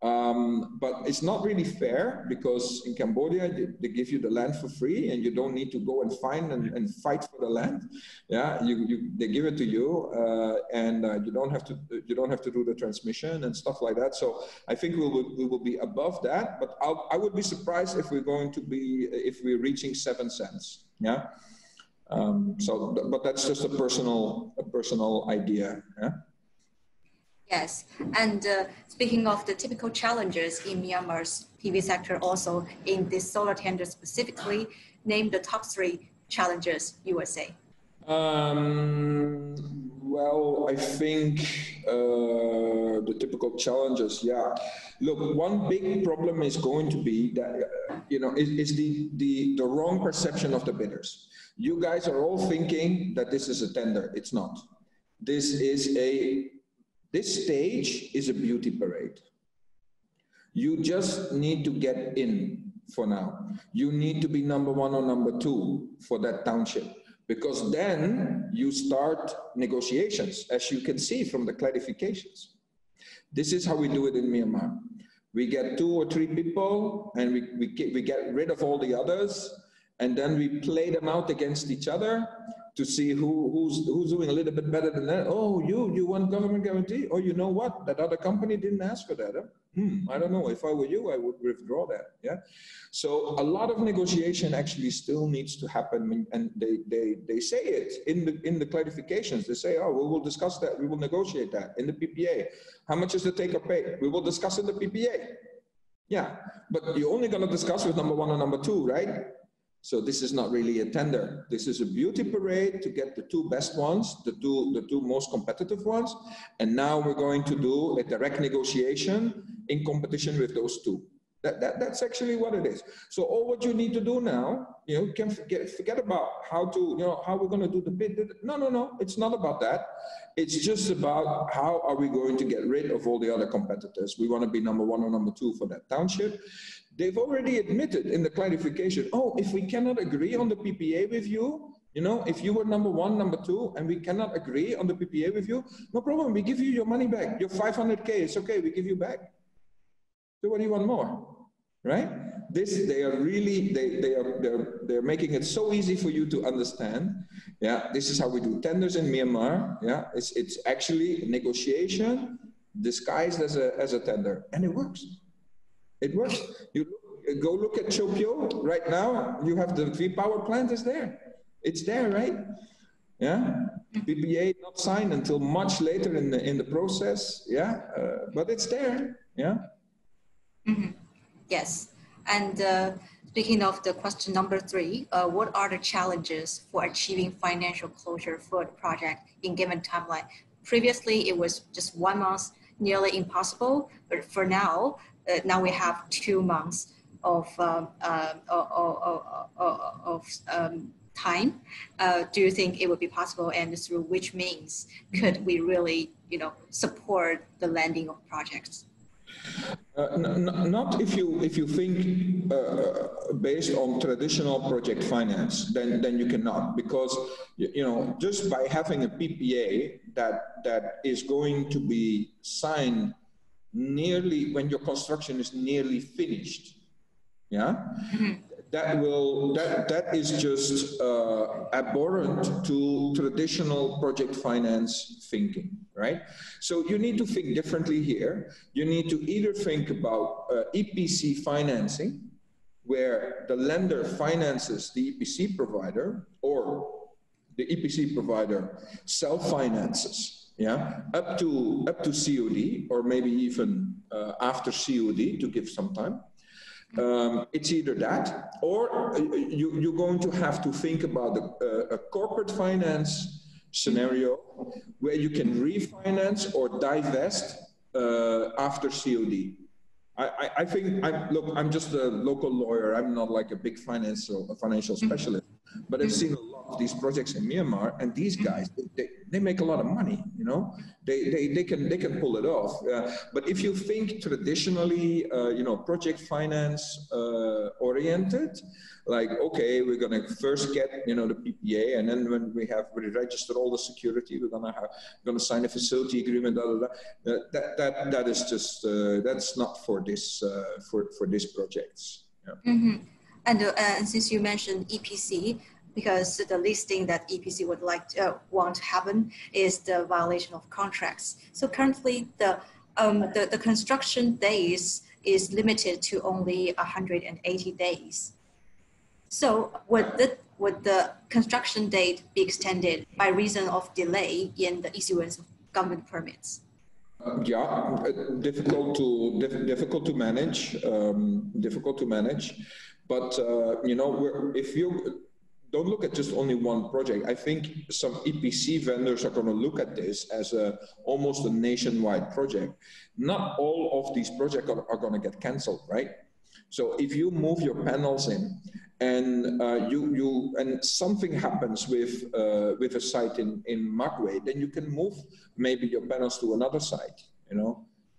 C: Um, but it's not really fair because in Cambodia they, they, give you the land for free and you don't need to go and find and, and fight for the land. Yeah, you, you they give it to you uh, and uh, you don't have to you don't have to do the transmission and stuff like that. So I think we will we will be above that. But I'll, I would be surprised if we're going to be if we're reaching seven cents. Yeah. Um, so, but that's just a personal a personal idea. Yeah.
A: Yes, and uh, speaking of the typical challenges in Myanmar's PV sector, also in this solar tender specifically, name the top three challenges you would say. Um,
C: well, I think uh, the typical challenges, yeah. Look, one big problem is going to be that, you know, is, is the, the, the wrong perception of the bidders. You guys are all thinking that this is a tender. It's not. This is a this stage is a beauty parade. You just need to get in for now. You need to be number one or number two for that township because then you start negotiations, as you can see from the clarifications. This is how we do it in Myanmar. We get two or three people and we, we, get, we get rid of all the others and then we play them out against each other to see who, who's, who's doing a little bit better than that. Oh, you, you want government guarantee? Oh, you know what? That other company didn't ask for that. Huh? Hmm, I don't know. If I were you, I would withdraw that. Yeah. So a lot of negotiation actually still needs to happen, and they they they say it in the in the clarifications. They say, oh, we will discuss that. We will negotiate that in the PPA. How much is the take or pay? We will discuss in the PPA. Yeah, but you're only going to discuss with number one or number two, right? So this is not really a tender. This is a beauty parade to get the two best ones, the two, the two most competitive ones. And now we're going to do a direct negotiation in competition with those two. That, that, that's actually what it is. So all what you need to do now, you know, can forget, forget about how to, you know, how we're going to do the bid. No, no, no, it's not about that. It's just about how are we going to get rid of all the other competitors. We want to be number one or number two for that township. They've already admitted in the clarification, oh, if we cannot agree on the PPA with you, you know, if you were number one, number two, and we cannot agree on the PPA with you, no problem, we give you your money back. Your 500K, it's okay, we give you back. So what do you want more? Right? This, they are really, they, they are, they're, they're making it so easy for you to understand. Yeah, this is how we do tenders in Myanmar. Yeah, it's, it's actually negotiation disguised as a, as a tender, and it works. It works. You look, go look at Kyaukphyu right now. You have the V power plant is there. It's there, right? Yeah. PPA not signed until much later in the in the process. Yeah, uh, but it's there. Yeah.
A: Mm -hmm. Yes. And uh, speaking of the question number three, uh, what are the challenges for achieving financial closure for the project in given timeline? Previously, it was just one month, nearly impossible. But for now, uh, now we have two months of um, uh, of, of, of um, time. Uh, do you think it would be possible, and through which means could we really, you know, support the landing of projects?
C: Uh, not if you if you think uh, uh, based on traditional project finance, then then you cannot because you, you, know just by having a PPA that that is going to be signed nearly when your construction is nearly finished, yeah, mm-hmm. that will that that is just uh, abhorrent to traditional project finance thinking right? So you need to think differently here. You need to either think about uh, epc financing where the lender finances the epc provider or the epc provider self finances yeah up to up to cod or maybe even uh, after cod to give some time um, it's either that, or you, you're going to have to think about a, a corporate finance scenario where you can refinance or divest uh, after COD. I, I, think I'm look. I'm just a local lawyer. I'm not like a big financial a financial mm-hmm. specialist, but I've seen a lot of these projects in Myanmar, and these guys they, they make a lot of money. You know, they they, they can they can pull it off. Uh, but if you think traditionally, uh, you know, project finance uh, oriented, like okay we're going to first get you know the ppa and then when we have we registered all the security we're going to have going to sign a facility agreement blah, blah, blah. that that that is just uh, that's not for this uh, for for these projects
A: yeah. Mm-hmm. And uh, and since you mentioned epc because the listing that EPC would like to, uh, want to happen is the violation of contracts. So currently the, um, the, the construction days is limited to only 180 days. So would the, would the construction date be extended by reason of delay in the issuance of government permits?
C: Uh, yeah, uh, difficult to diff difficult to manage. Um, difficult to manage, but uh, you know, if you don't look at just only one project. I think some EPC vendors are going to look at this as a almost a nationwide project. Not all of these projects are, are going to get canceled, right? So if you move your panels in and uh, you you and something happens with uh, with a site in in Magwe, then you can move maybe your panels to another site. You know,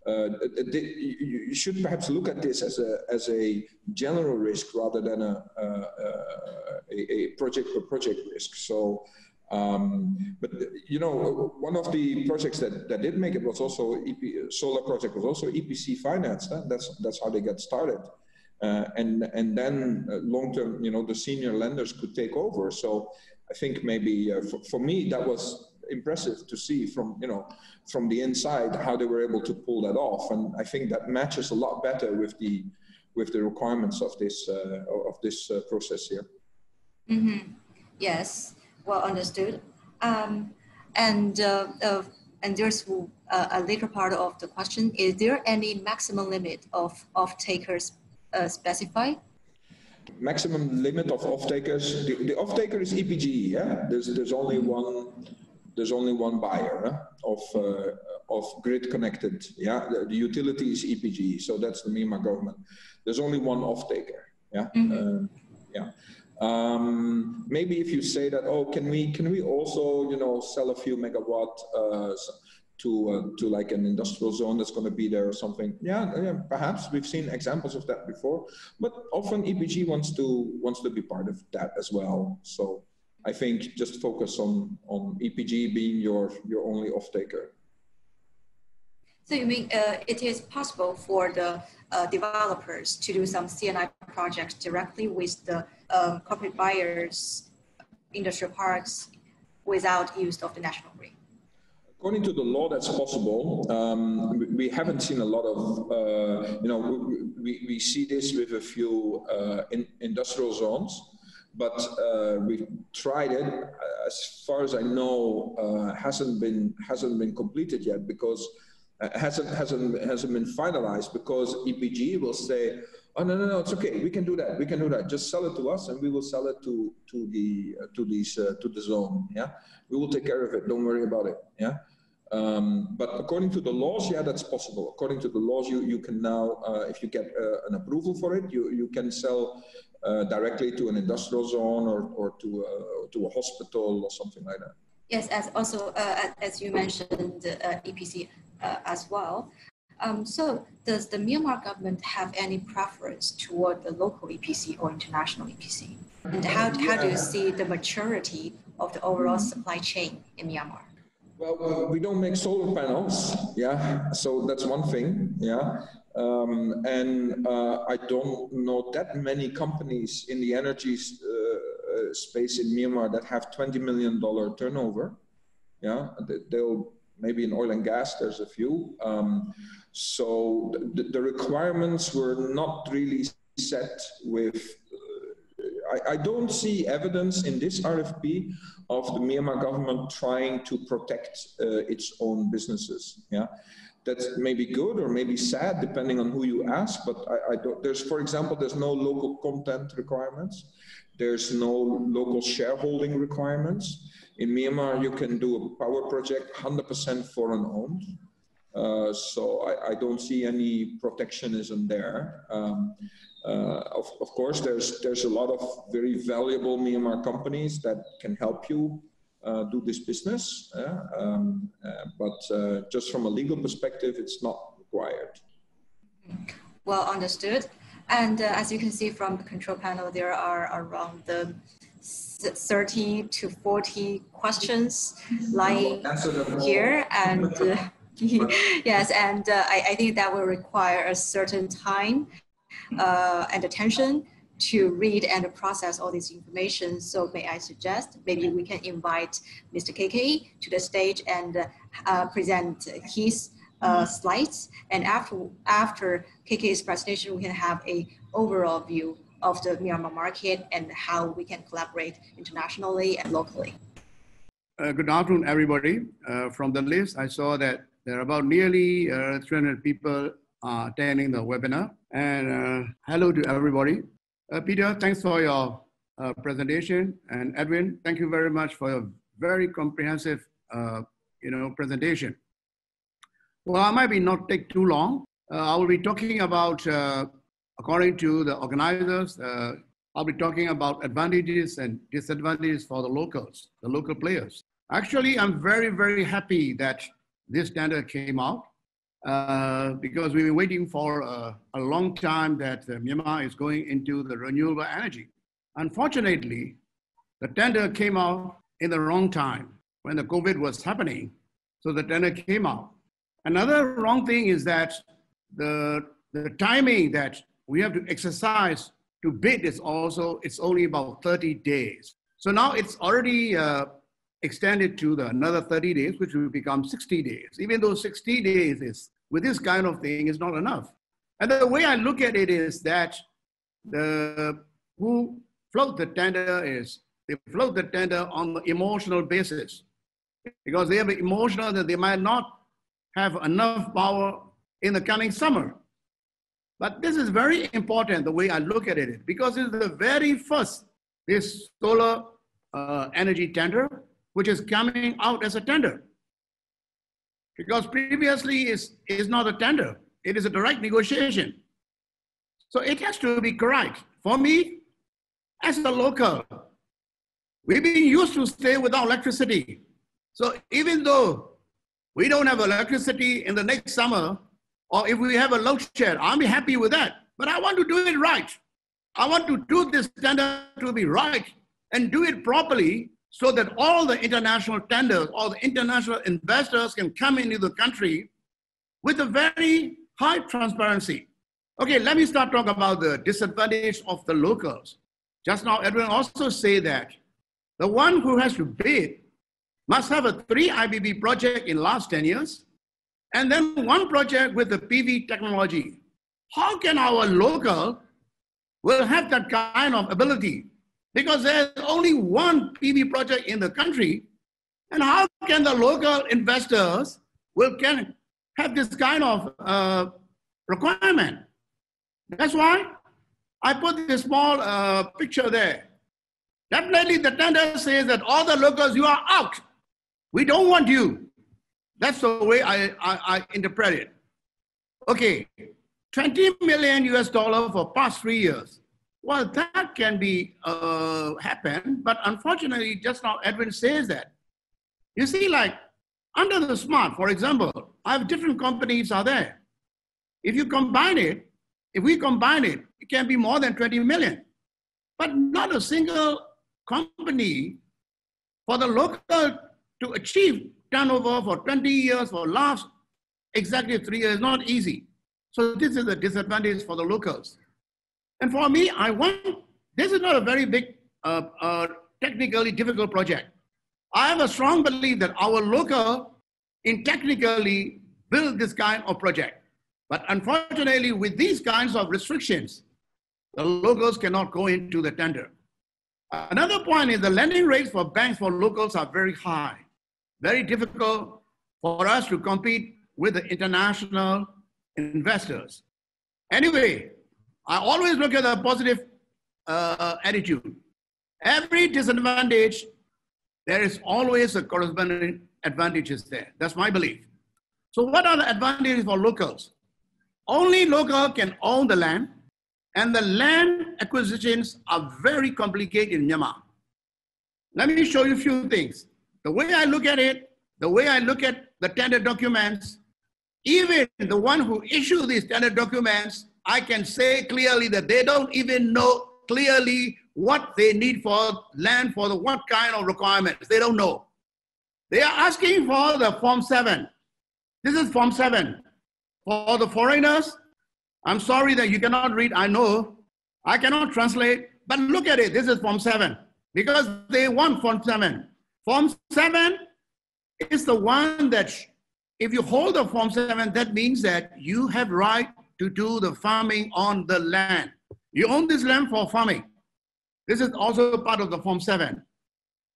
C: you should perhaps look at this as a as a general risk rather than a a, a project per project risk. So. Um, but you know, one of the projects that, that did make it was also EP, solar project was also EPC financed. Huh? That's that's how they got started. Uh, and and then uh, long term, you know, the senior lenders could take over. So I think maybe uh, for, for me that was impressive to see from you know from the inside how they were able to pull that off, and I think that matches a lot better with the with the requirements of this uh, of this uh, process here.
A: Mm-hmm. Yes, well understood. Um, and uh, and there's a later part of the question: Is there any maximum limit of off takers uh, specify?
C: Maximum limit of off-takers. The, the off-taker is EPG. Yeah, there's there's only one there's only one buyer huh? of uh, of grid connected. Yeah, the, the, utility is EPG, so that's the Myanmar government. There's only one off-taker. Yeah, mm-hmm. uh, yeah. Um, maybe if you say that, oh, can we can we also you know sell a few megawatt uh, to uh, to like an industrial zone that's going to be there or something. Yeah, yeah, perhaps we've seen examples of that before, but often EPG wants to wants to be part of that as well. So I think just focus on on EPG being your your only off taker.
A: So you mean uh, it is possible for the uh, developers to do some C&I projects directly with the uh, corporate buyers, industrial parks, without use of the national grid?
C: According to the law, that's possible. Um, we, haven't seen a lot of, uh, you know, we, we see this with a few uh, in, industrial zones, but uh, we've tried it. As far as I know, uh, hasn't been hasn't been completed yet because uh, hasn't hasn't hasn't been finalized because EPG will say, Oh no no no! It's okay. We can do that. We can do that. Just sell it to us, and we will sell it to to the uh, to these uh, to the zone. Yeah, we will take care of it. Don't worry about it. Yeah. Um, but according to the laws, yeah, that's possible. According to the laws, you you can now, uh, if you get uh, an approval for it, you you can sell uh, directly to an industrial zone or or to a, to a hospital or something like that.
A: Yes, as also uh, as you mentioned, EPC as well. Um, so does the Myanmar government have any preference toward the local EPC or international EPC? And how, how do you see the maturity of the overall supply chain in Myanmar?
C: Well, we don't make solar panels, yeah, so that's one thing, yeah. Um, and uh, I don't know that many companies in the energy uh, space in Myanmar that have $20 million turnover, yeah. They'll, maybe in oil and gas, there's a few. Um, so the, the requirements were not really set with I, I, don't see evidence in this RFP of the Myanmar government trying to protect uh, its own businesses. Yeah, that's maybe good or maybe sad depending on who you ask. But I, I don't. There's, for example, there's no local content requirements. There's no local shareholding requirements. In Myanmar, you can do a power project 100% foreign owned. Uh, so I, I, don't see any protectionism there. Um, uh, of, of, course, there's there's a lot of very valuable Myanmar companies that can help you uh, do this business, um, uh, but uh, just from a legal perspective, it's not required.
A: Well understood. And as you can see from the control panel, there are around the 30 to 40 questions lying here and yes, and uh, I, I, think that will require a certain time uh, and attention to read and process all this information. So may I suggest maybe we can invite Mr. KK to the stage and uh, present his uh, slides. And after, after KK's presentation, we can have a overall view of the Myanmar market and how we can collaborate internationally and locally.
D: Uh, good afternoon, everybody. Uh, from the list, I saw that there are about nearly uh, 300 people uh, attending the webinar. And uh, hello to everybody. Uh, Peter, thanks for your uh, presentation. And Edwin, thank you very much for your very comprehensive uh, you know, presentation. Well, I might be not take too long. I will be talking about, according to the organizers, I'll be talking about advantages and disadvantages for the locals, the local players. Actually, I'm very, very happy that this standard came out uh, because we've been waiting for a, a long time that uh, Myanmar is going into the renewable energy. Unfortunately, the tender came out in the wrong time when the COVID was happening. So the tender came out. Another wrong thing is that the, the timing that we have to exercise to bid is also, it's only about 30 days. So now it's already uh, extended to the another 30 days, which will become 60 days, even though 60 days is, with this kind of thing, is not enough. And the way I look at it is that the who float the tender is, they float the tender on the emotional basis because they have emotional that they might not have enough power in the coming summer. But this is very important, the way I look at it, because it's the very first, this solar uh, energy tender which is coming out as a tender. Because previously is is not a tender, it is a direct negotiation. So it has to be correct. For me, as a local, we've been used to stay without electricity. So even though we don't have electricity in the next summer, or if we have a load shed, I'll be happy with that. But I want to do it right. I want to do this tender to be right and do it properly so that all the international tenders, all the international investors can come into the country with a very high transparency. Okay, let me start talking about the disadvantage of the locals. Just now, Edwin also say that the one who has to bid must have a three IPP project in last 10 years, and then one project with the PV technology. How can our local will have that kind of ability because there's only one PV project in the country. And how can the local investors will can have this kind of uh, requirement? That's why I put this small uh, picture there. Definitely the tender says that all the locals, you are out. We don't want you. That's the way I, I, I interpret it. Okay, 20 million US dollar for past three years. Well, that can be uh, happen, but unfortunately, just now Edwin says that. You see, like under the smart, for example, I have different companies are there. If you combine it, if we combine it, it can be more than 20 million. But not a single company for the local to achieve turnover for 20 years for last exactly three years, not easy. So this is a disadvantage for the locals. And for me, I want, this is not a very big, uh, uh, technically difficult project. I have a strong belief that our local in technically build this kind of project. But unfortunately, with these kinds of restrictions, the locals cannot go into the tender. Another point is the lending rates for banks for locals are very high, very difficult for us to compete with the international investors. Anyway, I always look at the positive uh, attitude. Every disadvantage, there is always a corresponding advantages there. That's my belief. So what are the advantages for locals? Only local can own the land, and the land acquisitions are very complicated in Myanmar. Let me show you a few things. The way I look at it, the way I look at the tender documents, even the one who issue these tender documents, I can say clearly that they don't even know clearly what they need for land for the what kind of requirements. They don't know. They are asking for the Form 7. This is Form 7. For the foreigners, I'm sorry that you cannot read, I know. I cannot translate, but look at it. This is Form 7 because they want Form 7. Form 7 is the one that if you hold the Form 7, that means that you have right to do the farming on the land. You own this land for farming. This is also part of the Form 7.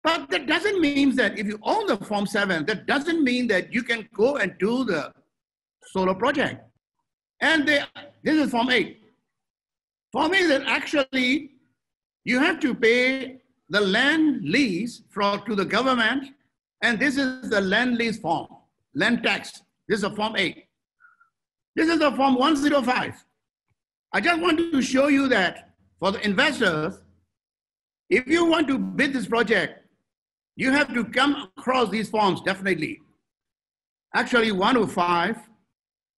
D: But that doesn't mean that if you own the Form 7, that doesn't mean that you can go and do the solar project. And they, this is Form 8. Form 8 that actually you have to pay the land lease for, to the government, and this is the land lease form, land tax. This is a Form 8. This is the Form 105. I just want to show you that for the investors, if you want to bid this project, you have to come across these forms, definitely. Actually, 105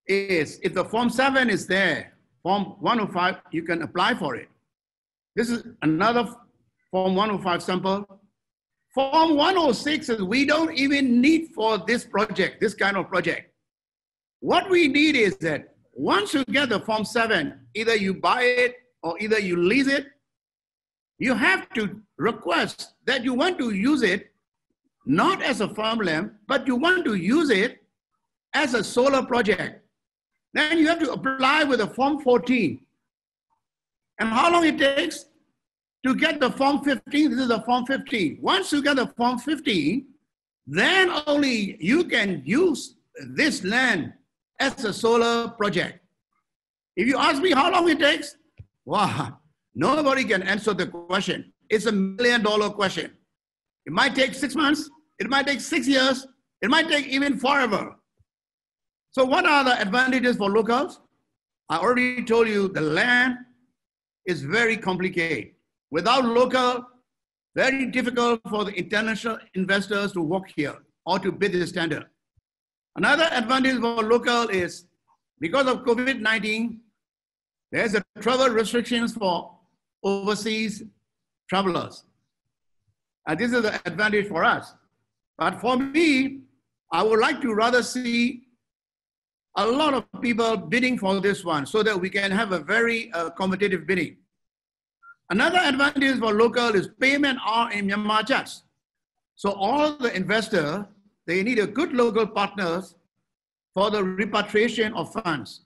D: is, if the Form 7 is there, Form 105, you can apply for it. This is another Form 105 sample. Form 106 is we don't even need for this project, this kind of project. What we need is that once you get the Form 7, either you buy it or either you lease it, you have to request that you want to use it not as a farmland, but you want to use it as a solar project. Then you have to apply with a Form 14. And how long it takes to get the Form 15? This is the Form 15. Once you get the Form 15, then only you can use this land as a solar project. If you ask me how long it takes, wow, nobody can answer the question. It's a million dollar question. It might take six months, it might take six years, it might take even forever. So what are the advantages for locals? I already told you the land is very complicated. Without local, very difficult for the international investors to work here or to bid the standard. Another advantage for local is because of COVID-19, there's a travel restrictions for overseas travelers. And this is the advantage for us. But for me, I would like to rather see a lot of people bidding for this one so that we can have a very uh, competitive bidding. Another advantage for local is payment are in Myanmar kyats. So all the investor, they need a good local partners for the repatriation of funds.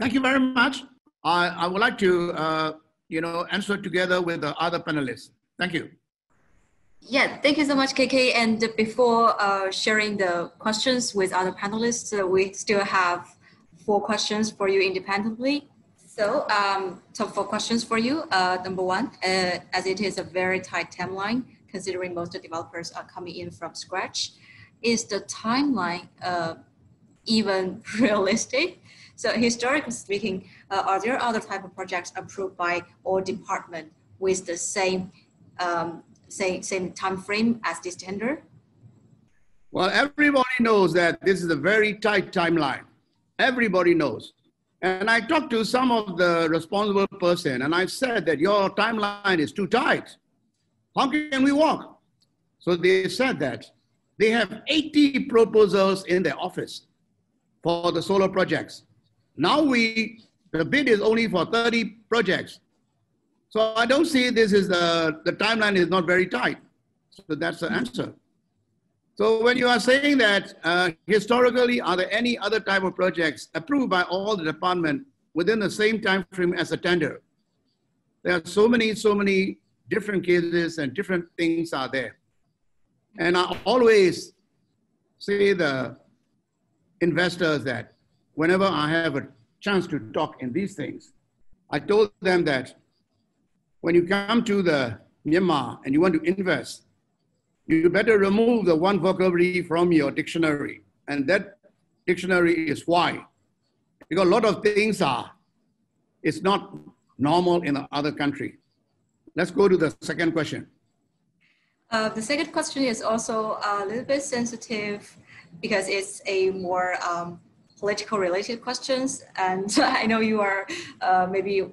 D: Thank you very much. I, I would like to, uh, you know, answer together with the other panelists. Thank you.
A: Yeah, thank you so much, KK. And before uh, sharing the questions with other panelists, uh, we still have four questions for you independently. So, um, so for questions for you, uh, number one, uh, as it is a very tight timeline, considering most of the developers are coming in from scratch, is the timeline uh, even realistic? So historically speaking, uh, are there other type of projects approved by all department with the same um, same same time frame as this tender?
D: Well, everybody knows that this is a very tight timeline. Everybody knows. And I talked to some of the responsible person and I've said that your timeline is too tight. How can we walk? So they said that they have 80 proposals in their office for the solar projects. Now we, the bid is only for 30 projects. So I don't see this is the, the timeline is not very tight. So that's the answer. So when you are saying that uh, historically, are there any other type of projects approved by all the department within the same time frame as a tender? There are so many, so many different cases and different things are there. And I always say the investors that whenever I have a chance to talk in these things, I told them that when you come to the Myanmar and you want to invest, you better remove the one vocabulary from your dictionary. And that dictionary is why. Because a lot of things are, it's not normal in the other country. Let's go to the second question.
A: Uh, the second question is also a little bit sensitive because it's a more um, political related questions. And I know you are uh, maybe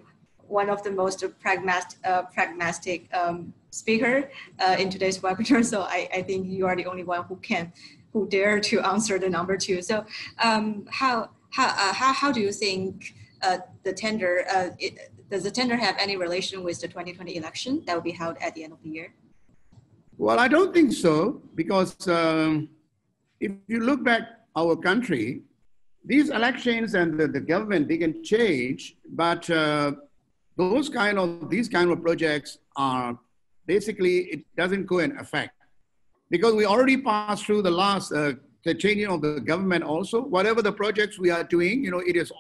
A: one of the most pragmatic, uh, pragmatic um, speaker uh, in today's webinar. So I, I think you are the only one who can, who dare to answer the number two. So um, how, how, uh, how, how do you think uh, the tender, it, does the tender have any relation with the 2020 election that will be held at the end of the year?
D: Well, I don't think so, because um, if you look back our country, these elections and the, the government, they can change, but uh, those kind of, these kind of projects are basically, it doesn't go in effect. Because we already passed through the last, uh, the changing of the government also, whatever the projects we are doing, you know, it is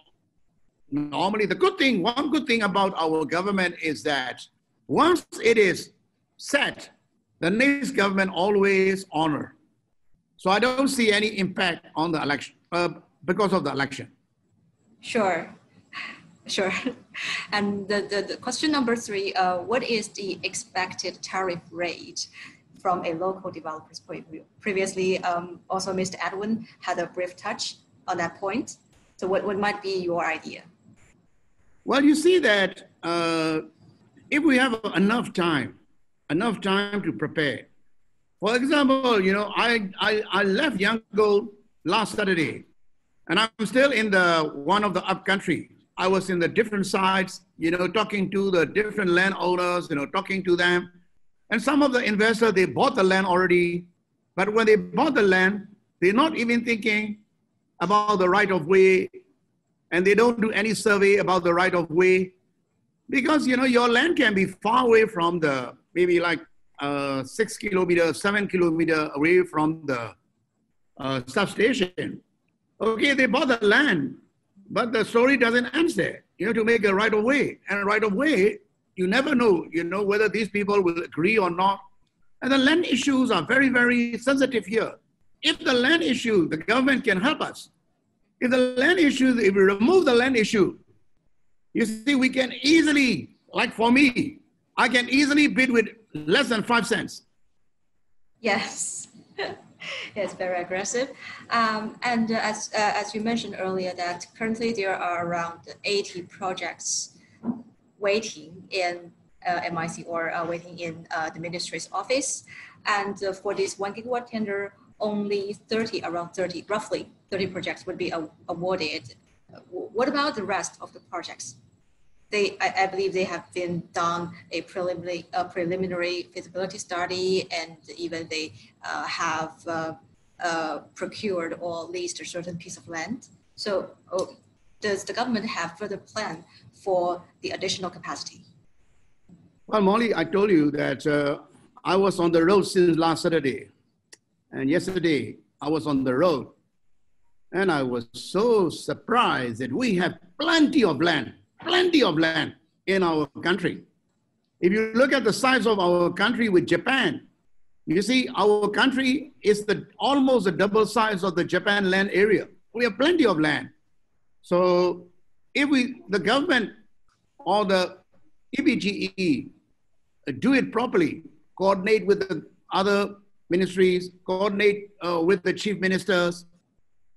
D: normally the good thing, one good thing about our government is that once it is set, the next government always honor. So I don't see any impact on the election uh, because of the election.
A: Sure. Sure. And the, the, the question number three, uh, what is the expected tariff rate from a local developer's point of view? Previously, um, also Mr. Edwin had a brief touch on that point. So what, what might be your idea?
D: Well, you see that uh, if we have enough time, enough time to prepare. For example, you know, I, I, I left Yangon last Saturday, and I'm still in the one of the upcountry. I was in the different sites, you know, talking to the different landowners, you know, talking to them. And some of the investors, they bought the land already, but when they bought the land, they're not even thinking about the right of way, and they don't do any survey about the right of way, because you know your land can be far away from the maybe like uh, six kilometer, seven kilometer away from the uh, substation. Okay, they bought the land, but the story doesn't end there. You have to make a right of way. And right of way, you never know, you know, whether these people will agree or not. And the land issues are very, very sensitive here. If the land issue, the government can help us. If the land issue, if we remove the land issue, you see, we can easily, like for me, I can easily bid with less than five cents.
A: Yes. yes, very aggressive. Um, and uh, as, uh, as you mentioned earlier, that currently there are around 80 projects waiting in uh, MIC or uh, waiting in uh, the ministry's office. And uh, for this one gigawatt tender, only 30, around 30, roughly 30 projects would be awarded. What about the rest of the projects? they, I, I, believe they have been done a preliminary, a preliminary feasibility study and even they uh, have uh, uh, procured or leased a certain piece of land. So oh, does the government have further plan for the additional capacity?
D: Well, Molly, I told you that uh, I was on the road since last Saturday. And yesterday I was on the road. And I was so surprised that we have plenty of land plenty of land in our country. If you look at the size of our country with Japan, you see our country is the almost the double size of the Japan land area. We have plenty of land. So if we, the government or the EPGE do it properly, coordinate with the other ministries, coordinate uh, with the chief ministers.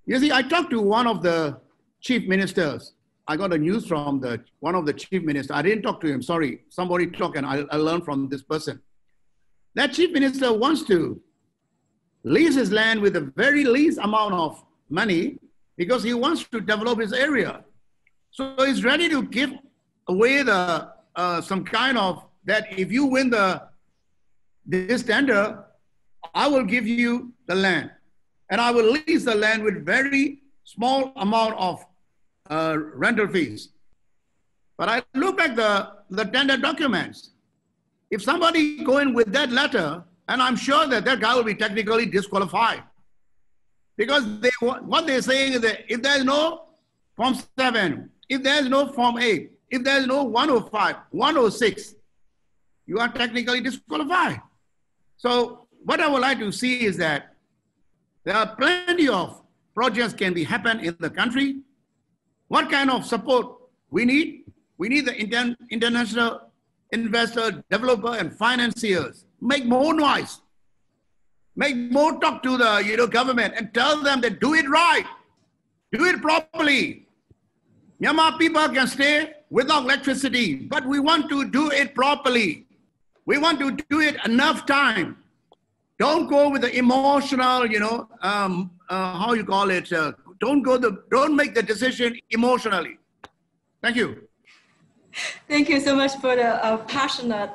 D: You see, I talked to one of the chief ministers. I got a news from the one of the chief ministers. I didn't talk to him. Sorry, somebody talked, and I, I learned from this person. That chief minister wants to lease his land with the very least amount of money because he wants to develop his area. So he's ready to give away the uh, some kind of that if you win the this tender, I will give you the land, and I will lease the land with very small amount of uh, rental fees. But I look at the, the tender documents. If somebody go in with that letter, and I'm sure that that guy will be technically disqualified. Because they, what they're saying is that if there's no Form 7, if there's no Form 8, if there's no 105, 106, you are technically disqualified. So what I would like to see is that there are plenty of projects can be happen in the country. What kind of support we need? We need the inter international investor, developer, and financiers. Make more noise. Make more talk to the you know, government and tell them that do it right. Do it properly. Myanmar people can stay without electricity, but we want to do it properly. We want to do it enough time. Don't go with the emotional, you know, um, uh, how you call it. Uh, don't go the, don't make the decision emotionally. Thank you.
A: Thank you so much for the uh, passionate,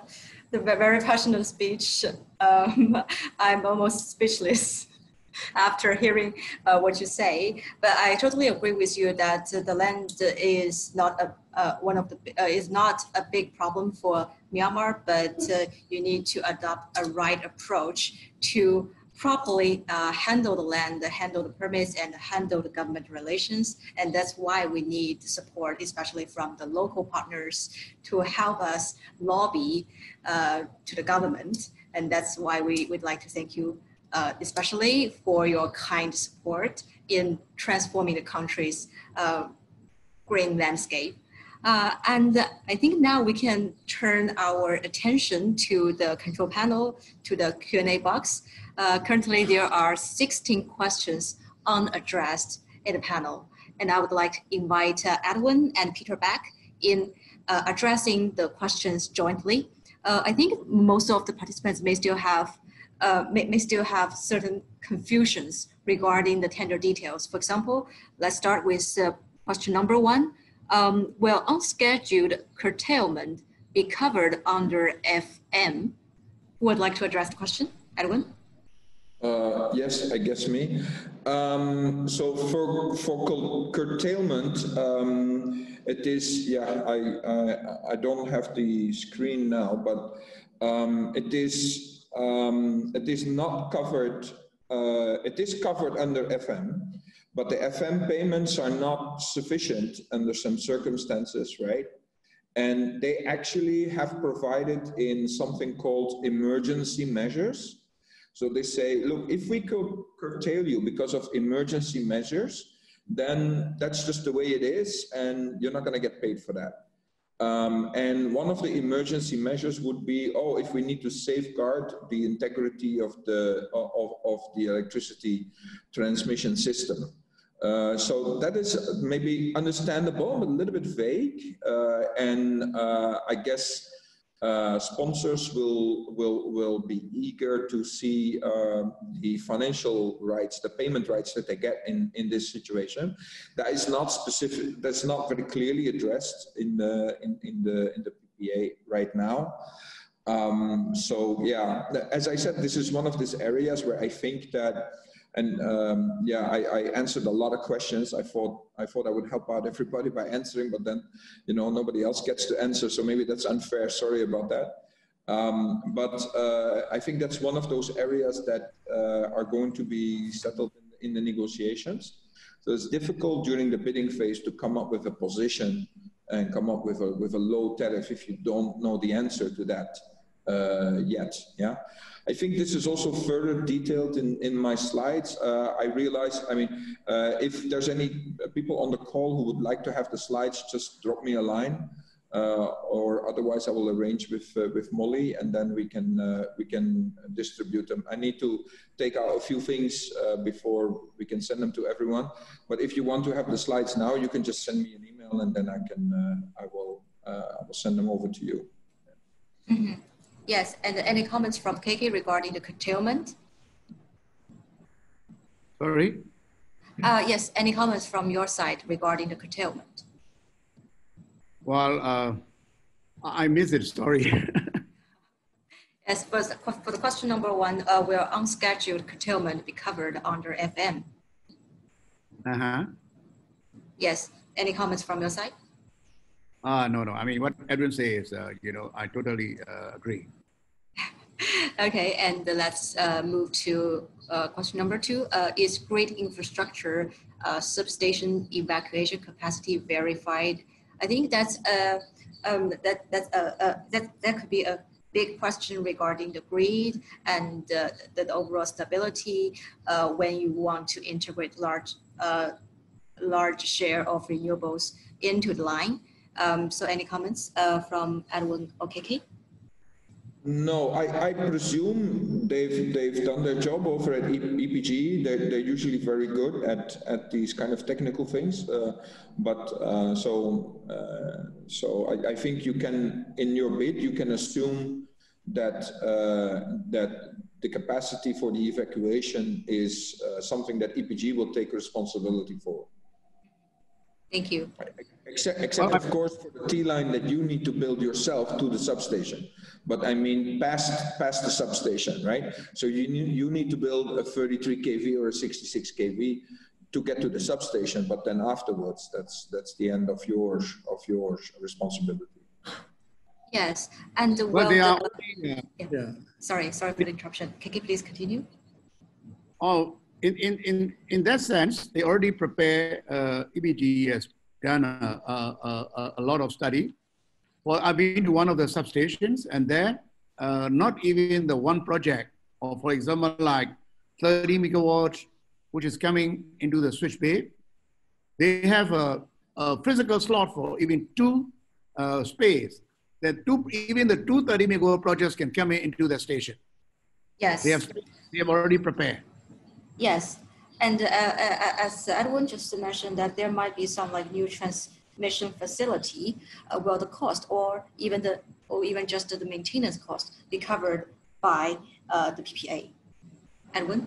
A: the very passionate speech. Um, I'm almost speechless after hearing uh, what you say. But I totally agree with you that the land is not a uh, one of the uh, is not a big problem for Myanmar, but uh, you need to adopt a right approach to properly uh, handle the land, handle the permits, and handle the government relations. And that's why we need support, especially from the local partners, to help us lobby to the government. And that's why we would like to thank you uh, especially for your kind support in transforming the country's uh, green landscape. Uh, and I think now we can turn our attention to the control panel, to the Q&A box. Uh, currently, there are 16 questions unaddressed in the panel. And I would like to invite uh, Edwin and Peter back in uh, addressing the questions jointly. I think most of the participants may still have uh, may, may still have certain confusions regarding the tender details. For example, let's start with uh, question number one. Um, will unscheduled curtailment be covered under FM? Who would like to address the question? Edwin?
C: Uh, yes, I guess me. Um, so for for curtailment, um, it is yeah. I, I I don't have the screen now, but um, it is um, it is not covered, uh, it is covered under FM, but the FM payments are not sufficient under some circumstances, right? And they actually have provided in something called emergency measures. So they say, look, if we could curtail you because of emergency measures, then that's just the way it is, and you're not going to get paid for that. Um, and one of the emergency measures would be, oh, if we need to safeguard the integrity of the of, of the electricity transmission system. Uh, so that is maybe understandable, but a little bit vague. Uh, and uh, I guess uh, sponsors will will will be eager to see uh, the financial rights, the payment rights that they get in in this situation. That is not specific. That's not very clearly addressed in the in, in the in the PPA right now. Um, so yeah, as I said, this is one of these areas where I think that and um, yeah, I, I, answered a lot of questions. I thought I thought I would help out everybody by answering, but then you know nobody else gets to answer, so maybe that's unfair. Sorry about that. Um, but uh, I think that's one of those areas that uh, are going to be settled in, in, the negotiations. So it's difficult during the bidding phase to come up with a position and come up with a with a low tariff if you don't know the answer to that uh, yet. Yeah, I think this is also further detailed in in my slides. Uh, I realize, I mean, uh, if there's any people on the call who would like to have the slides, just drop me a line. Uh, or otherwise I will arrange with uh, with Molly, and then we can uh, we can distribute them. I need to take out a few things before we can send them to everyone. But if you want to have the slides now, you can just send me an email, and then I can I will I will send them over to you.
A: Mm -hmm. Yes, and any comments from KK regarding the curtailment?
D: Sorry?
A: Uh, yes, any comments from your side regarding the curtailment?
D: Well, uh, I missed it, sorry.
A: As for the, for the question number one, uh, will unscheduled curtailment be covered under FM?
D: Uh-huh.
A: Yes, any comments from your side?
D: Uh, no, no, I mean, what Edwin says, uh, you know, I totally uh, agree.
A: okay, and let's uh, move to uh, question number two. Uh, is grid infrastructure uh, substation evacuation capacity verified I think that's a, um, that, that's a, that, that could be a big question regarding the grid and the, the, overall stability when you want to integrate large, large share of renewables into the line. Um, so any comments uh, from Edwin OKK?
C: No, I, I presume they've they've done their job over at EPG. They're, they're usually very good at, at these kind of technical things. Uh, but uh, so uh, so I, I think you can in your bid you can assume that uh, that the capacity for the evacuation is uh, something that EPG will take responsibility for.
A: Thank you.
C: Except, except of course for the T line that you need to build yourself to the substation but I mean past past the substation, right? So you need, you need to build a 33 kV or a 66 kV to get to the substation, but then afterwards, that's that's the end of your of your responsibility.
A: Yes, and well,
D: well
A: they
D: are
A: the, yeah. yeah. Sorry, sorry for the interruption. Can you please continue?
D: Oh, in in in in that sense, they already prepare. Uh, EPG has done a, a, a, a lot of study well, I've been to one of the substations and there, uh, not even the one project, or for example, like 30 megawatts, which is coming into the switch bay, they have a, a physical slot for even two uh, space that two, even the 230 megawatt projects can come into the station.
A: Yes.
D: They have, they have already prepared.
A: Yes. And uh, uh as Edwin just mentioned that there might be some like new transmission facility, uh, will the cost or even the or even just the maintenance cost be covered by uh, the PPA? Edwin?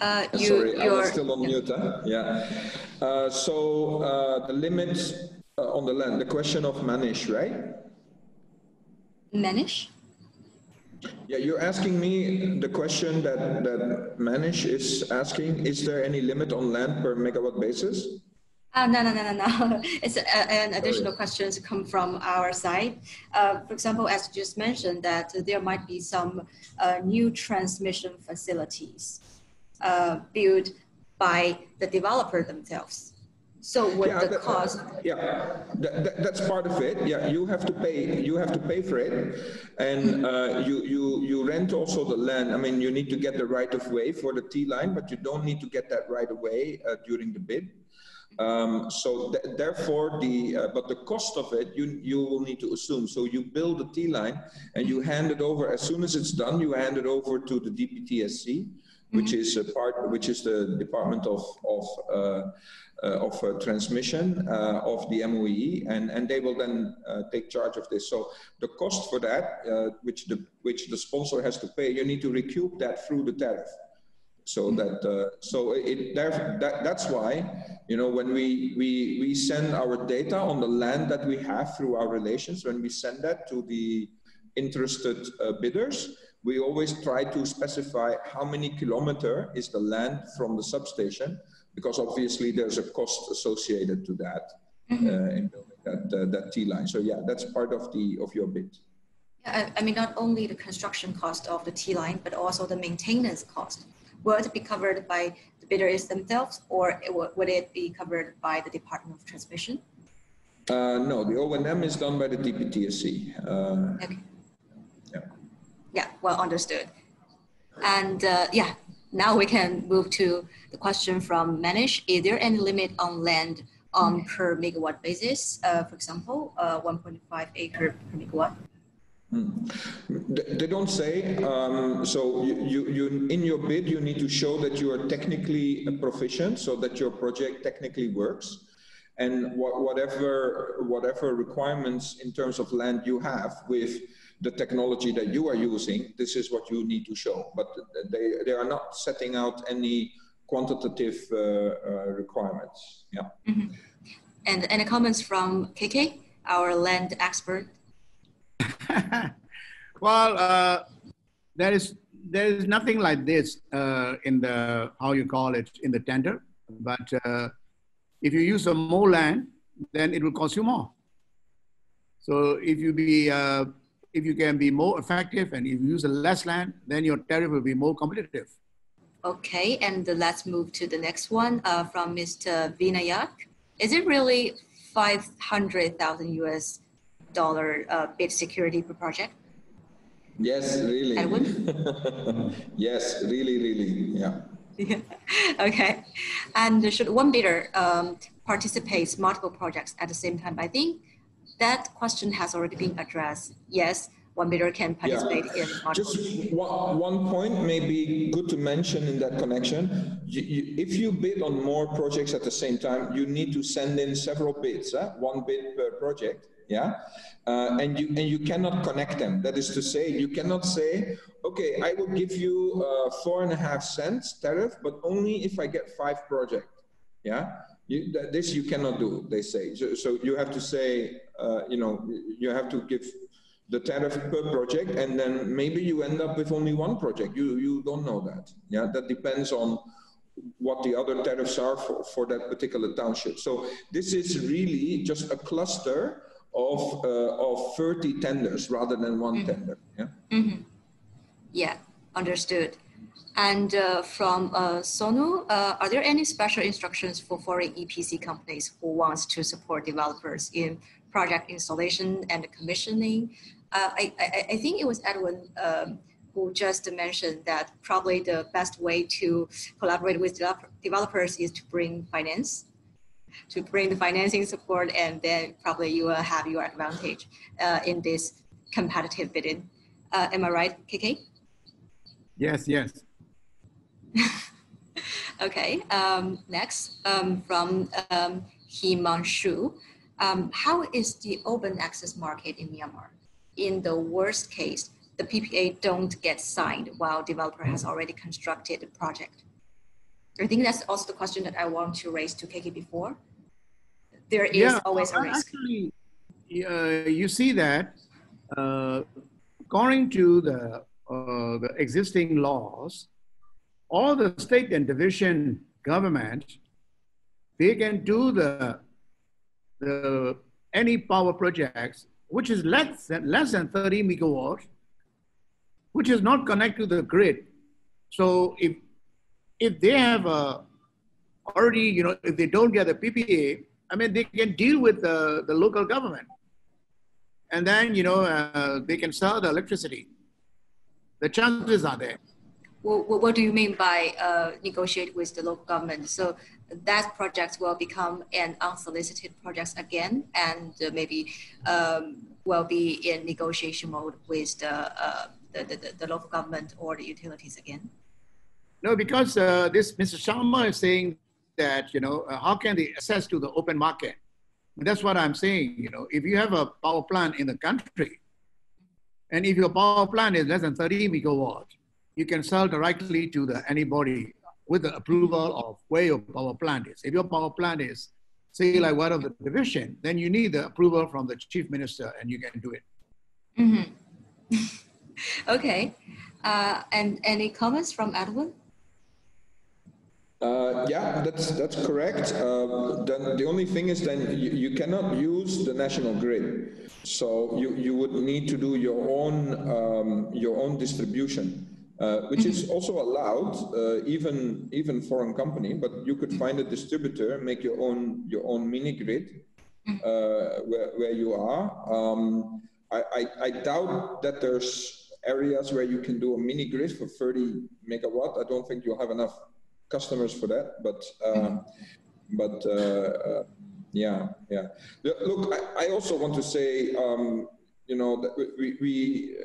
C: Uh, you, Sorry, I was still on yeah. mute. Huh? Yeah. Uh, so uh, the limits uh, on the land, the question of Manish, right?
A: Manish?
C: Yeah, you're asking me the question that, that Manish is asking, is there any limit on land per megawatt basis?
A: Uh, no, no, no, no, no. It's a, an additional questions come from our side. Uh, for example, as you just mentioned, that there might be some uh, new transmission facilities uh, built by the developer themselves. So what yeah, the that, cost?
C: Yeah, that, that, that's part of it. Yeah, you have to pay. You have to pay for it, and uh, you you you rent also the land. I mean, you need to get the right of way for the T line, but you don't need to get that right away uh, during the bid. Um, so th therefore, the uh, but the cost of it you you will need to assume. So you build the T line and you hand it over as soon as it's done. You hand it over to the DPTSC, which mm -hmm. is a part, which is the Department of of uh, uh, of uh, transmission uh, of the MOE, and and they will then uh, take charge of this. So the cost for that, uh, which the which the sponsor has to pay, you need to recoup that through the tariff. So that uh, so it that that's why you know when we we we send our data on the land that we have through our relations when we send that to the interested uh, bidders we always try to specify how many kilometer is the land from the substation because obviously there's a cost associated to that mm-hmm. uh, in building that uh, that T line. So yeah, that's part of the of your bid.
A: Yeah, I mean not only the construction cost of the T line, but also the maintenance cost will it be covered by the bidders themselves or would it be covered by the Department of Transmission?
C: Uh, no, the O&M is done by the DPTSC. Uh,
A: Okay.
C: Yeah.
A: Yeah, well understood. And uh, yeah, now we can move to the question from Manish. Is there any limit on land on per megawatt basis? Uh, for example, uh, 1.5 acre per megawatt?
C: They don't say, um, so you, you, you, in your bid, you need to show that you are technically proficient, so that your project technically works. And what, whatever, whatever requirements in terms of land you have with the technology that you are using, this is what you need to show. But they, they are not setting out any quantitative uh, uh, requirements. Yeah.
A: And any comments from KK, our land expert?
D: well, uh, there is there is nothing like this uh, in the how you call it in the tender. But uh, if you use some more land, then it will cost you more. So if you be uh, if you can be more effective and if you use less land, then your tariff will be more competitive.
A: Okay, and let's move to the next one uh, from Mr. Vinayak. Is it really 500,000 US dollar uh, bid security per project?
C: Yes, really.
A: Edwin?
C: yes, really, really. Yeah.
A: Yeah. okay. And should one bidder um, participate multiple projects at the same time? I think that question has already been addressed. Yes, one bidder can participate in multiple.
C: Just one, one point may be good to mention in that connection. You, you, if you bid on more projects at the same time, you need to send in several bids, huh? one bid per project. Yeah, uh, and you and you cannot connect them. That is to say, you cannot say, okay, I will give you uh, four and a half cents tariff, but only if I get five projects. Yeah, you, th this you cannot do. They say so. so you have to say, you know, you have to give the tariff per project, and then maybe you end up with only one project. You you don't know that. Yeah, that depends on what the other tariffs are for, for that particular township. So this is really just a cluster of uh, of 30 tenders rather than one tender. Yeah.
A: Mhm. Yeah, understood. And uh, from uh, Sonu, uh, are there any special instructions for foreign EPC companies who wants to support developers in project installation and commissioning? Uh, I, I, I think it was Edwin um, who just mentioned that probably the best way to collaborate with develop- developers is to bring finance, to bring the financing support, and then probably you will have your advantage uh, in this competitive bidding. Uh, am I right, KK?
D: Yes, yes.
A: Okay, um, next um, from um, Himanshu. Um, how is the open access market in Myanmar? In the worst case, the PPA don't get signed while developer has already constructed the project. I think that's also the question that I want to raise to KK before. There is always a risk.
D: Actually, uh, you see that uh, according to the, uh, the existing laws, all the state and division government, they can do the, the any power projects which is less than, less than 30 megawatts, which is not connected to the grid. So if, if they have a, already, you know, if they don't get a PPA, I mean, they can deal with the, the local government. And then, you know, uh, they can sell the electricity. The chances are there.
A: What, what, what do you mean by uh, negotiate with the local government? So that project will become an unsolicited project again, and uh, maybe um, will be in negotiation mode with the, uh, the, the, the, local government or the utilities again?
D: No, because uh, this Mr. Sharma is saying that, you know, uh, how can they access to the open market? That's what I'm saying, you know, if you have a power plant in the country, and if your power plant is less than 30 megawatt, you can sell directly to the anybody with the approval of where your power plant is. If your power plant is, say, like one of the division, then you need the approval from the chief minister and you can do it.
A: Mm-hmm. okay. Uh, and any comments from Edwin?
C: Uh, yeah, that's that's correct. Uh, then the only thing is then you, you, cannot use the national grid, so you, you would need to do your own um, your own distribution. Uh, which is also allowed, uh, even even foreign company. But you could find a distributor, make your own your own mini grid, uh, where, where you are. Um, I, I, I, doubt that there's areas where you can do a mini grid for 30 megawatt. I don't think you'll have enough customers for that, but um, but uh, uh, yeah, yeah. Look, I, I, also want to say, um, you know, that we, we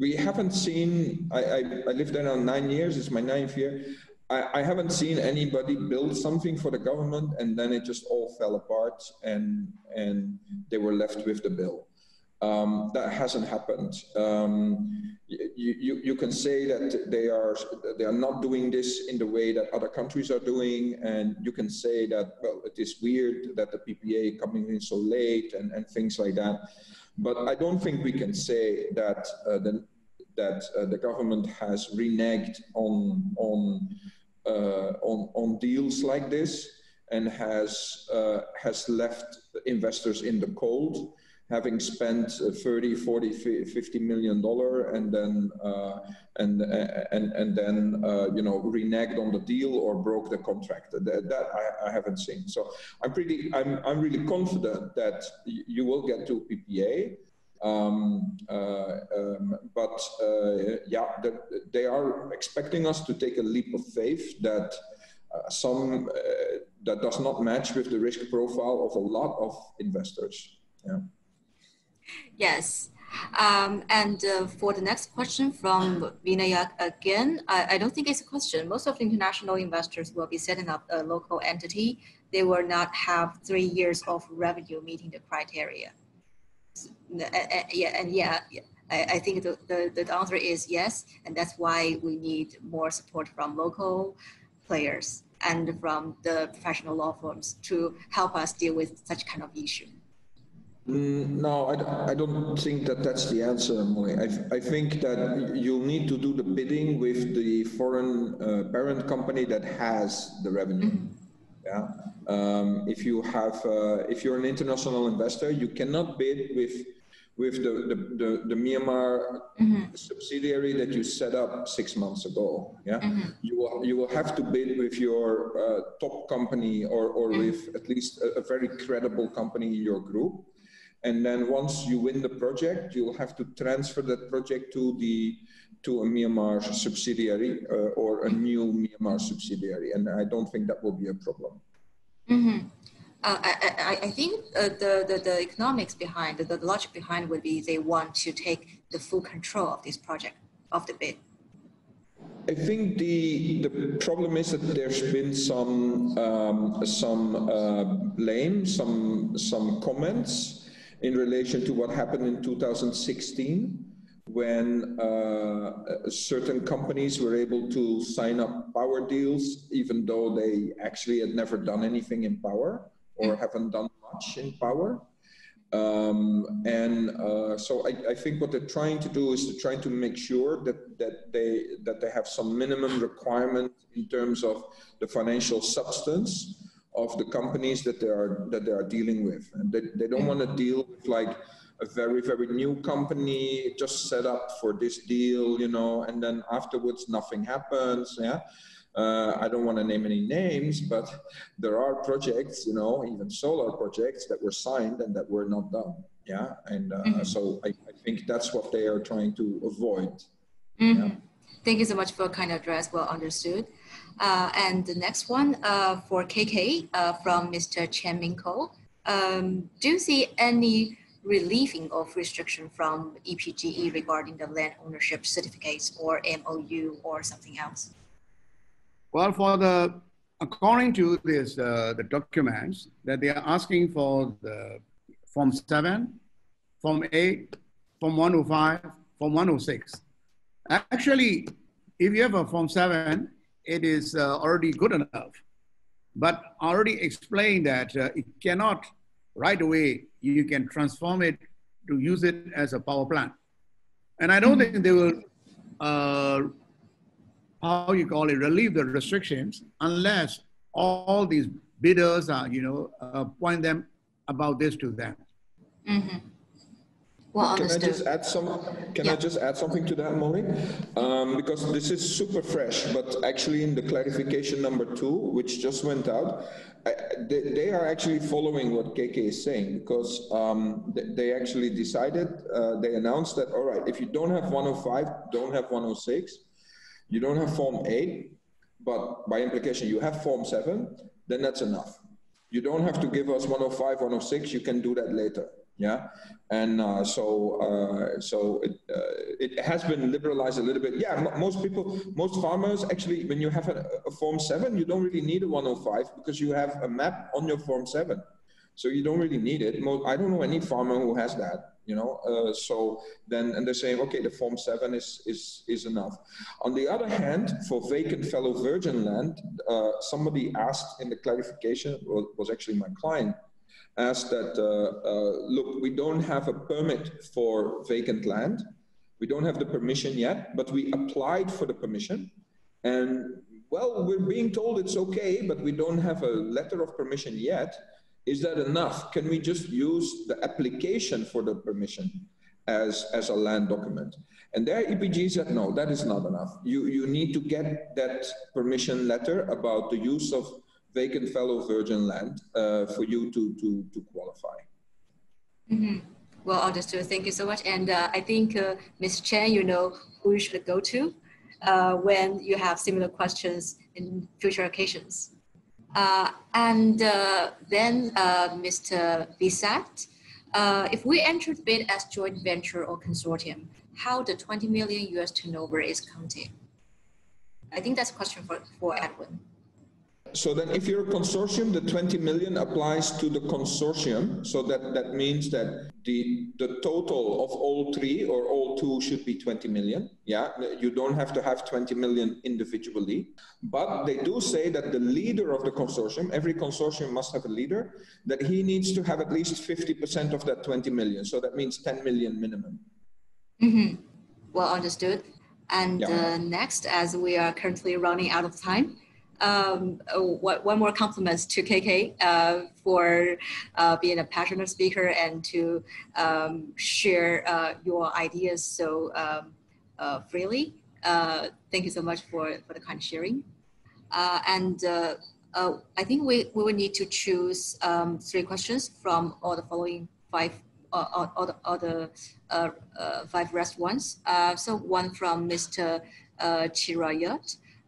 C: we haven't seen. I, I, I lived there now nine years. It's my ninth year. I, I haven't seen anybody build something for the government and then it just all fell apart and and they were left with the bill. Um, that hasn't happened. Um, you, you, you can say that they are they are not doing this in the way that other countries are doing, and you can say that well it is weird that the PPA coming in so late and, and things like that. But I don't think we can say that uh, the that uh, the government has reneged on on uh, on on deals like this and has uh, has left investors in the cold having spent uh, 30 40 50 million dollar and then uh, and and and then uh, you know reneged on the deal or broke the contract. That, that I, I, haven't seen. So i'm pretty i'm i'm really confident that you will get to ppa um, uh, um, but uh, yeah they are expecting us to take a leap of faith that uh, some that does not match with the risk profile of a lot of investors yeah
A: Yes. Um, and uh, for the next question from Vinayak again, I, I, don't think it's a question. Most of the international investors will be setting up a local entity. They will not have three years of revenue meeting the criteria. Uh, uh, yeah, and yeah, I, I think the, the, the answer is yes, and that's why we need more support from local players and from the professional law firms to help us deal with such kind of issue.
C: Mm, no, I, I don't think that that's the answer, Molly. I, I think that you'll need to do the bidding with the foreign uh, parent company that has the revenue. Mm-hmm. Yeah. Um, if you have, uh, if you're an international investor, you cannot bid with with the the, the, the Myanmar mm-hmm. subsidiary that you set up six months ago. Yeah. Mm-hmm. You will you will have to bid with your uh, top company or or mm-hmm. with at least a, a very credible company in your group and then once you win the project, you'll have to transfer that project to the to a Myanmar subsidiary uh, or a new Myanmar subsidiary, and I don't think that will be a problem.
A: Uh, I, I, I, think uh, the, the, the, economics behind, the, the logic behind would be they want to take the full control of this project, of the bid.
C: I think the the problem is that there's been some um, some uh, blame, some some comments in relation to what happened in 2016 when uh, certain companies were able to sign up power deals, even though they actually had never done anything in power or haven't done much in power. Um, and uh, so I, I, think what they're trying to do is to try to make sure that, that they that they have some minimum requirement in terms of the financial substance of the companies that they are that they are dealing with, and they, they don't want to deal with like a very very new company just set up for this deal, you know, and then afterwards nothing happens. Yeah. Uh, I don't want to name any names, but there are projects, you know, even solar projects that were signed and that were not done. Yeah, and uh, mm-hmm. so I, I, think that's what they are trying to avoid.
A: Mm-hmm. Yeah? Thank you so much for kind address. Well understood. Uh, and the next one uh, for KK uh, from Mr. Chen Mingko. Um, do you see any relieving of restriction from EPGE regarding the land ownership certificates or MOU or something else?
D: Well, for the according to this uh, the documents that they are asking for the Form 7, Form 8, Form 105, Form 106. Actually, if you have a Form 7, it is uh, already good enough. But already explained that uh, it cannot right away, you can transform it to use it as a power plant. And I don't mm-hmm. think they will, uh, how you call it, relieve the restrictions unless all these bidders are, you know, uh, point them about this to them.
A: Mm-hmm. Well
C: can
A: understood.
C: I just add some? Can
A: Yeah.
C: I just add something to that, Molly? Um, because this is super fresh, but actually in the clarification number two, which just went out, I, they, they are actually following what KK is saying because um, they, they actually decided, uh, they announced that all right, if you don't have 105, don't have 106, you don't have Form 8, but by implication you have Form 7, then that's enough. You don't have to give us 105, 106, you can do that later. Yeah, and uh, so uh, so it, uh, it has been liberalized a little bit. Yeah, most people, most farmers actually, when you have a, a Form 7, you don't really need a 105 because you have a map on your Form 7. So you don't really need it. Mo- I don't know any farmer who has that, you know. Uh, so then, and they're saying, okay, the Form 7 is, is, is enough. On the other hand, for vacant fallow virgin land, uh, somebody asked in the clarification, was actually my client, asked that, uh, uh, look, we don't have a permit for vacant land. We don't have the permission yet, but we applied for the permission. And well, we're being told it's okay, but we don't have a letter of permission yet. Is that enough? Can we just use the application for the permission as, as a land document? And there EPG said, no, that is not enough. You, you need to get that permission letter about the use of vacant fallow virgin land uh, for you to, to, to qualify.
A: Mhm. Well understood. Thank you so much. And uh, I think uh, Ms. Chen, you know who you should go to uh, when you have similar questions in future occasions. Uh, and uh, then Mr. Bisat, uh, if we enter the bid as joint venture or consortium, how the 20 million US turnover is counted? I think that's a question for, for Edwin.
C: So then if you're a consortium, the 20 million applies to the consortium. So that, that means that the, the total of all three or all two should be 20 million. Yeah, you don't have to have 20 million individually. But they do say that the leader of the consortium, every consortium must have a leader, that he needs to have at least 50% of that 20 million. So that means 10 million minimum.
A: Mhm. Well understood. And
C: Yeah.
A: uh, next, as we are currently running out of time, um, uh, one one more compliment to KK uh, for uh, being a passionate speaker and to um, share uh, your ideas so um, uh, freely. Uh, thank you so much for, for the kind sharing. And I think we, we will need to choose um, three questions from all the following five, all, all the, all the five rest ones. So one from Mr. Uh.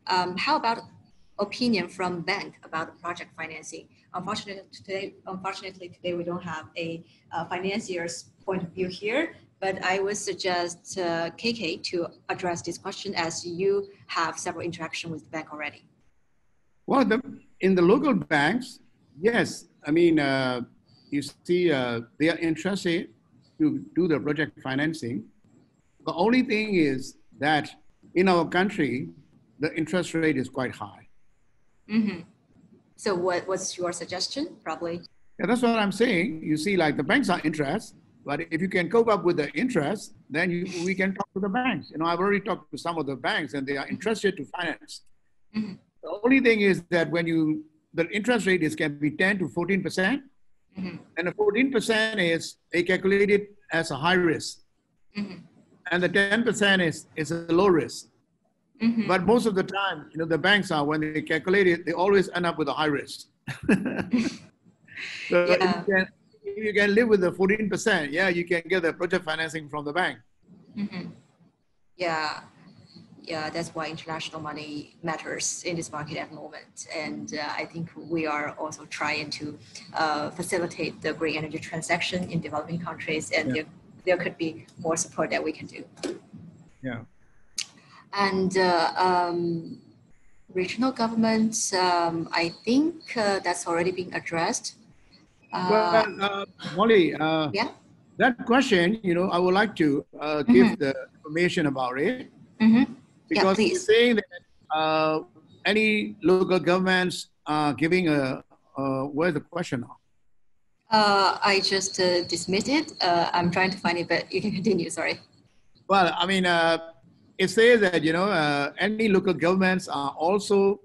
A: Um, how about opinion from bank about project financing? Unfortunately today, unfortunately today we don't have a uh, financier's point of view here, but I would suggest uh, KK to address this question as you have several interaction with the bank already.
D: Well, the, in the local banks, yes. I mean, uh, you see, uh, they are interested to do the project financing. The only thing is that in our country, the interest rate is quite high.
A: Mhm. So what, what's your suggestion? Probably.
D: Yeah, that's what I'm saying. You see, like the banks are interested, but if you can cope up with the interest, then you, we can talk to the banks. You know, I've already talked to some of the banks, and they are interested to finance.
A: Mhm.
D: The only thing is that when you the interest rate is can be 10 to 14 percent,
A: Mhm.
D: and the 14 percent is they calculate it as a high risk,
A: Mhm.
D: and the 10 percent is is a low risk.
A: Mhm.
D: But most of the time, you know, the banks are when they calculate it, they always end up with a high risk. so if, you can, if you can live with the 14%, yeah, you can get the project financing from the bank.
A: Mhm. Yeah, yeah, that's why international money matters in this market at the moment. And uh, I think we are also trying to uh, facilitate the green energy transaction in developing countries, and
D: Yeah.
A: there, there could be more support that we can do.
D: Yeah.
A: And uh, um, regional governments, um, I think uh, that's already been addressed. Uh,
D: well, uh, Molly, uh,
A: yeah.
D: that question, you know, I would like to uh, give the information about it
A: mhm.
D: because
A: please.
D: you're saying that uh, any local governments are giving a, uh, where's the question now?
A: Uh, I just uh, dismissed it. Uh, I'm trying to find it, but you can continue. Sorry.
D: Well, I mean, uh, it says that you know uh, any local governments are also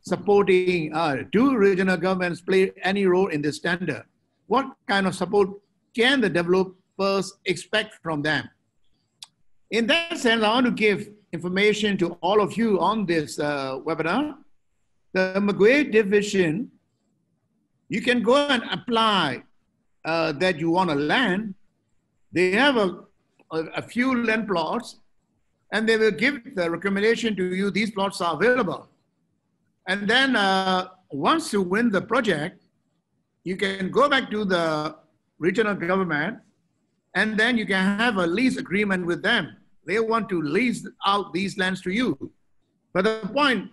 D: supporting. Uh, do regional governments play any role in this tender? What kind of support can the developers expect from them. In that sense, I want to give information to all of you on this uh, webinar. The Magwe division, you can go and apply uh, that you want to land. They have a, a, a few land plots and they will give the recommendation to you, these plots are available. And then uh, once you win the project, you can go back to the regional government and then you can have a lease agreement with them. They want to lease out these lands to you. But the point,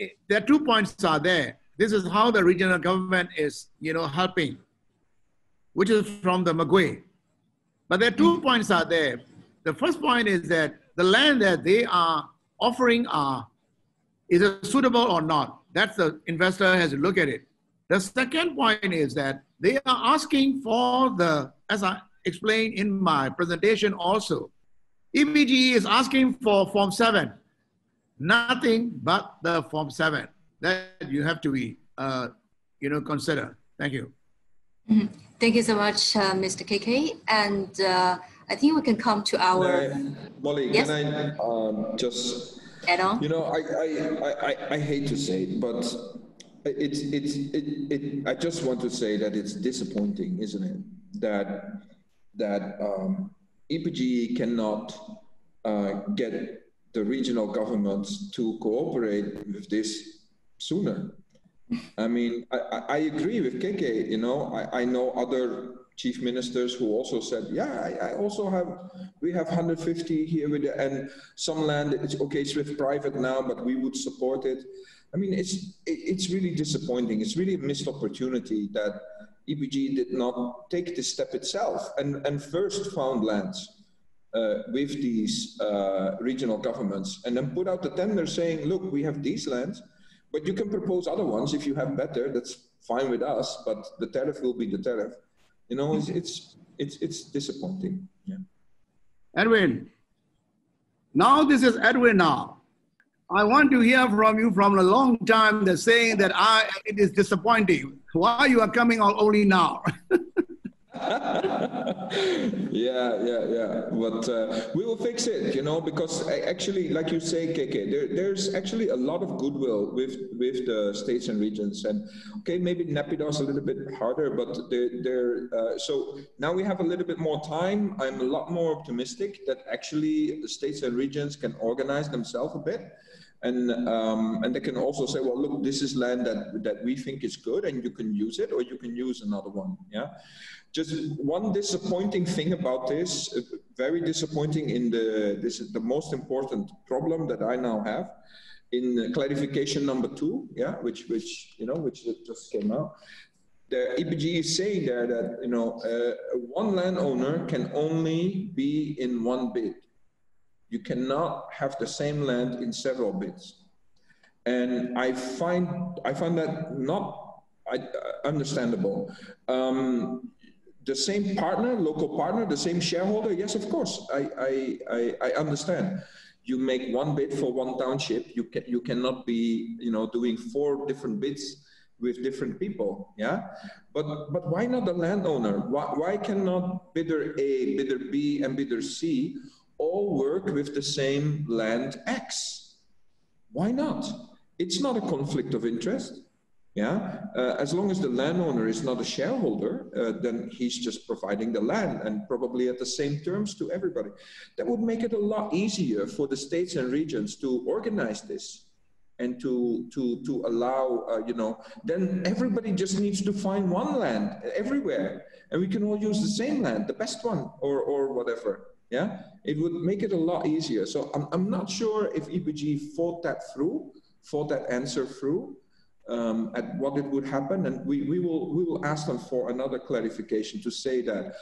D: eh, there are two points are there. This is how the regional government is, you know, helping, which is from the Magwe. But there are two points are there. The first point is that the land that they are offering are, is it suitable or not? That's the investor has to look at it. The second point is that they are asking for the, as I explained in my presentation also, EPG is asking for Form 7, nothing but the Form 7 that you have to be, uh, you know, consider. Thank you.
E: Mm -hmm. Thank you so much, uh, Mr. KK. And uh, I think we can come to our.
C: Molly, yes? can I um, just
E: add on?
C: You know, I, I, I, I hate to say it, but it's, it's, it, it, I just want to say that it's disappointing, isn't it? That, that um, EPG cannot uh, get the regional governments to cooperate with this sooner. I mean, I, I agree with KK, you know, I, I know other chief ministers who also said, yeah, I, I, also have, we have 150 here with the, and some land, it's okay, it's with private now, but we would support it. I mean, it's, it's really disappointing. It's really a missed opportunity that EPG did not take this step itself and, and first found lands uh, with these uh, regional governments and then put out the tender saying, look, we have these lands, but you can propose other ones if you have better, that's fine with us, but the tariff will be the tariff. You know, it's, it's, it's, it's disappointing. Yeah.
D: Edwin, now this is Edwin now. I want to hear from you from a long time the saying that I, it is disappointing. Why you are coming out only now?
C: yeah, yeah, yeah. But uh, we will fix it, you know, because actually, like you say, KK, there, there's actually a lot of goodwill with with the states and regions. And okay, maybe Naypyidaw is a little bit harder, but they're, they're uh, so now we have a little bit more time. I'm a lot more optimistic that actually the states and regions can organize themselves a bit and um, and they can also say, well, look, this is land that that we think is good, and you can use it, or you can use another one. Yeah, just one disappointing thing about this, very disappointing in the, this is the most important problem that I now have in clarification number two, yeah, which, which, you know, which just came out. The EPG is saying there that, you know, uh, one landowner can only be in one bid. You cannot have the same land in several bids. And I find, I find that not uh, understandable. Um, the same partner, local partner, the same shareholder? Yes, of course. I, I, I, I understand. You make one bid for one township. You can you cannot be you know doing four different bids with different people. Yeah, but but why not the landowner? Why why cannot bidder A, bidder B, and bidder C all work with the same land X? Why not? It's not a conflict of interest. Yeah, uh, as long as the landowner is not a shareholder, uh, then he's just providing the land and probably at the same terms to everybody. That would make it a lot easier for the states and regions to organize this and to to to allow uh, you know then everybody just needs to find one land everywhere and we can all use the same land the best one or or whatever. Yeah? It would make it a lot easier. So i'm, I'm not sure if epg thought that through thought that answer through um, at what it would happen. And we, we, will, we will ask them for another clarification to say that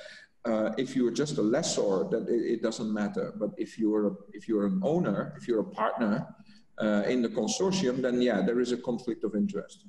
C: uh, if you're just a lessor, that it, it, doesn't matter. But if you're, if you're an owner, if you're a partner uh, in the consortium, then yeah, there is a conflict of interest.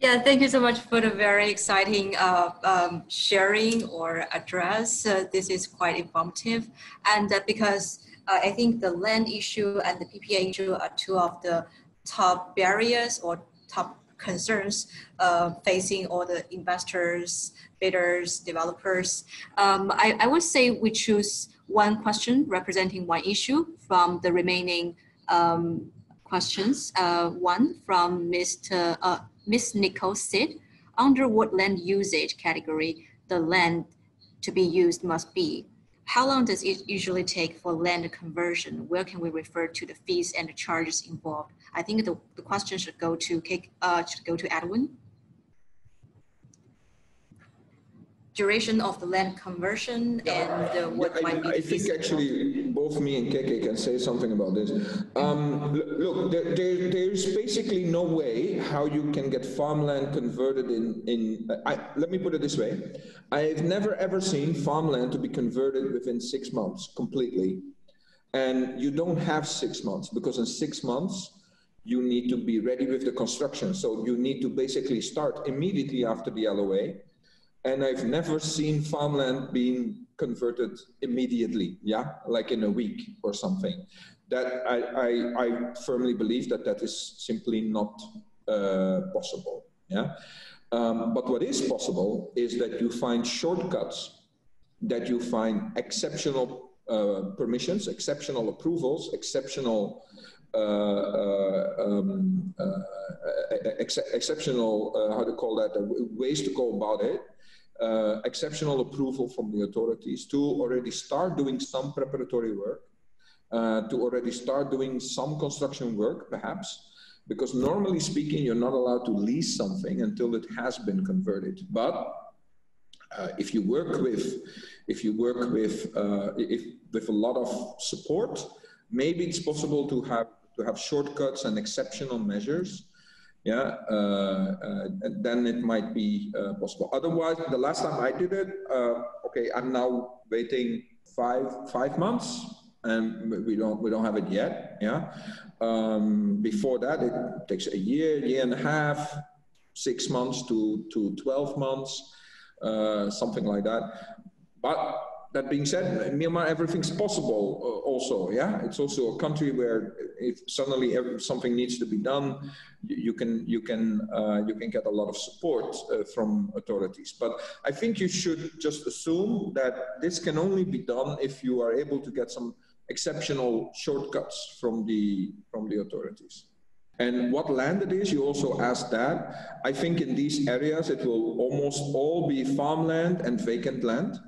E: Yeah, thank you so much for the very exciting uh, um, sharing or address. Uh, this is quite informative. And uh, because uh, I think the land issue and the PPA issue are two of the top barriers or top concerns uh, facing all the investors, bidders, developers. Um, I, I would say we choose one question representing one issue from the remaining um, questions. Uh, one from Mr. Uh, Ms. Nicole Sid. Under what land usage category the land to be used must be? How long does it usually take for land conversion? Where can we refer to the fees and the charges involved? I think the, the question should go to uh, should go to Edwin. Duration of the land conversion and uh, what
C: I,
E: might be
C: I think actually both me and KK can say something about this. Um, look, there, there, there's basically no way how you can get farmland converted in, in I, let me put it this way. I've never ever seen farmland to be converted within six months completely. And you don't have six months because in six months, you need to be ready with the construction. So you need to basically start immediately after the LOA and I've never seen farmland being converted immediately, yeah, like in a week or something. That I, I, I firmly believe that that is simply not uh, possible, yeah. Um, but what is possible is that you find shortcuts, that you find exceptional uh, permissions, exceptional approvals, exceptional uh, uh, um, uh, ex exceptional, uh, how to call that, ways to go about it, uh, exceptional approval from the authorities to already start doing some preparatory work, uh, to already start doing some construction work, perhaps, because normally speaking, you're not allowed to lease something until it has been converted. But uh, if you work with, if you work with, uh, if with a lot of support, maybe it's possible to have to have shortcuts and exceptional measures yeah, uh, uh, then it might be uh, possible. Otherwise, the last time I did it, okay, I'm now waiting five five months, and we don't we don't have it yet. Yeah, um, before that it takes a year, year and a half, six months to to twelve months, uh, something like that. But that being said, Myanmar, everything's possible uh, also, yeah? It's also a country where if suddenly something needs to be done, you, you can, you, can, uh, you can get a lot of support uh, from authorities. But I think you should just assume that this can only be done if you are able to get some exceptional shortcuts from the, from the authorities. And what land it is, you also asked that. I think in these areas, it will almost all be farmland and vacant land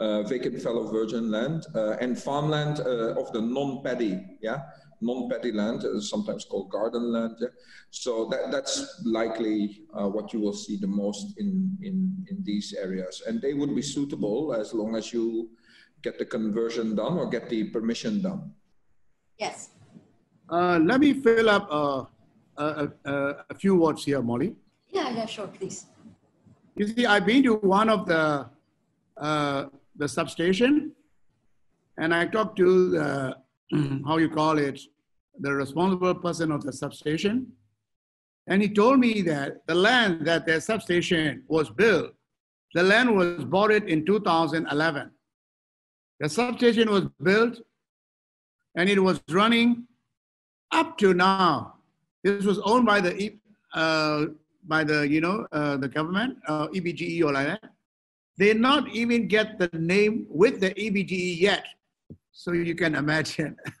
C: vacant fallow virgin land, uh, and farmland uh, of the non-paddy, yeah, non-paddy land, sometimes called garden land. Yeah? So that, that's likely what you will see the most in, in, in these areas. And they would be suitable as long as you get the conversion done or get the permission done.
E: Yes.
D: Uh, let me fill up uh, a, a, a, few words here, Molly.
E: Yeah, yeah, sure, please.
D: You see, I've been to one of the uh, the substation and I talked to the, how you call it, the responsible person of the substation. And he told me that the land that their substation was built, the land was bought in 2011. The substation was built and it was running up to now. This was owned by the, uh, by the, you know, uh, the government, uh, EPGE or like that. They not even get the name with the EPGE yet. So you can imagine.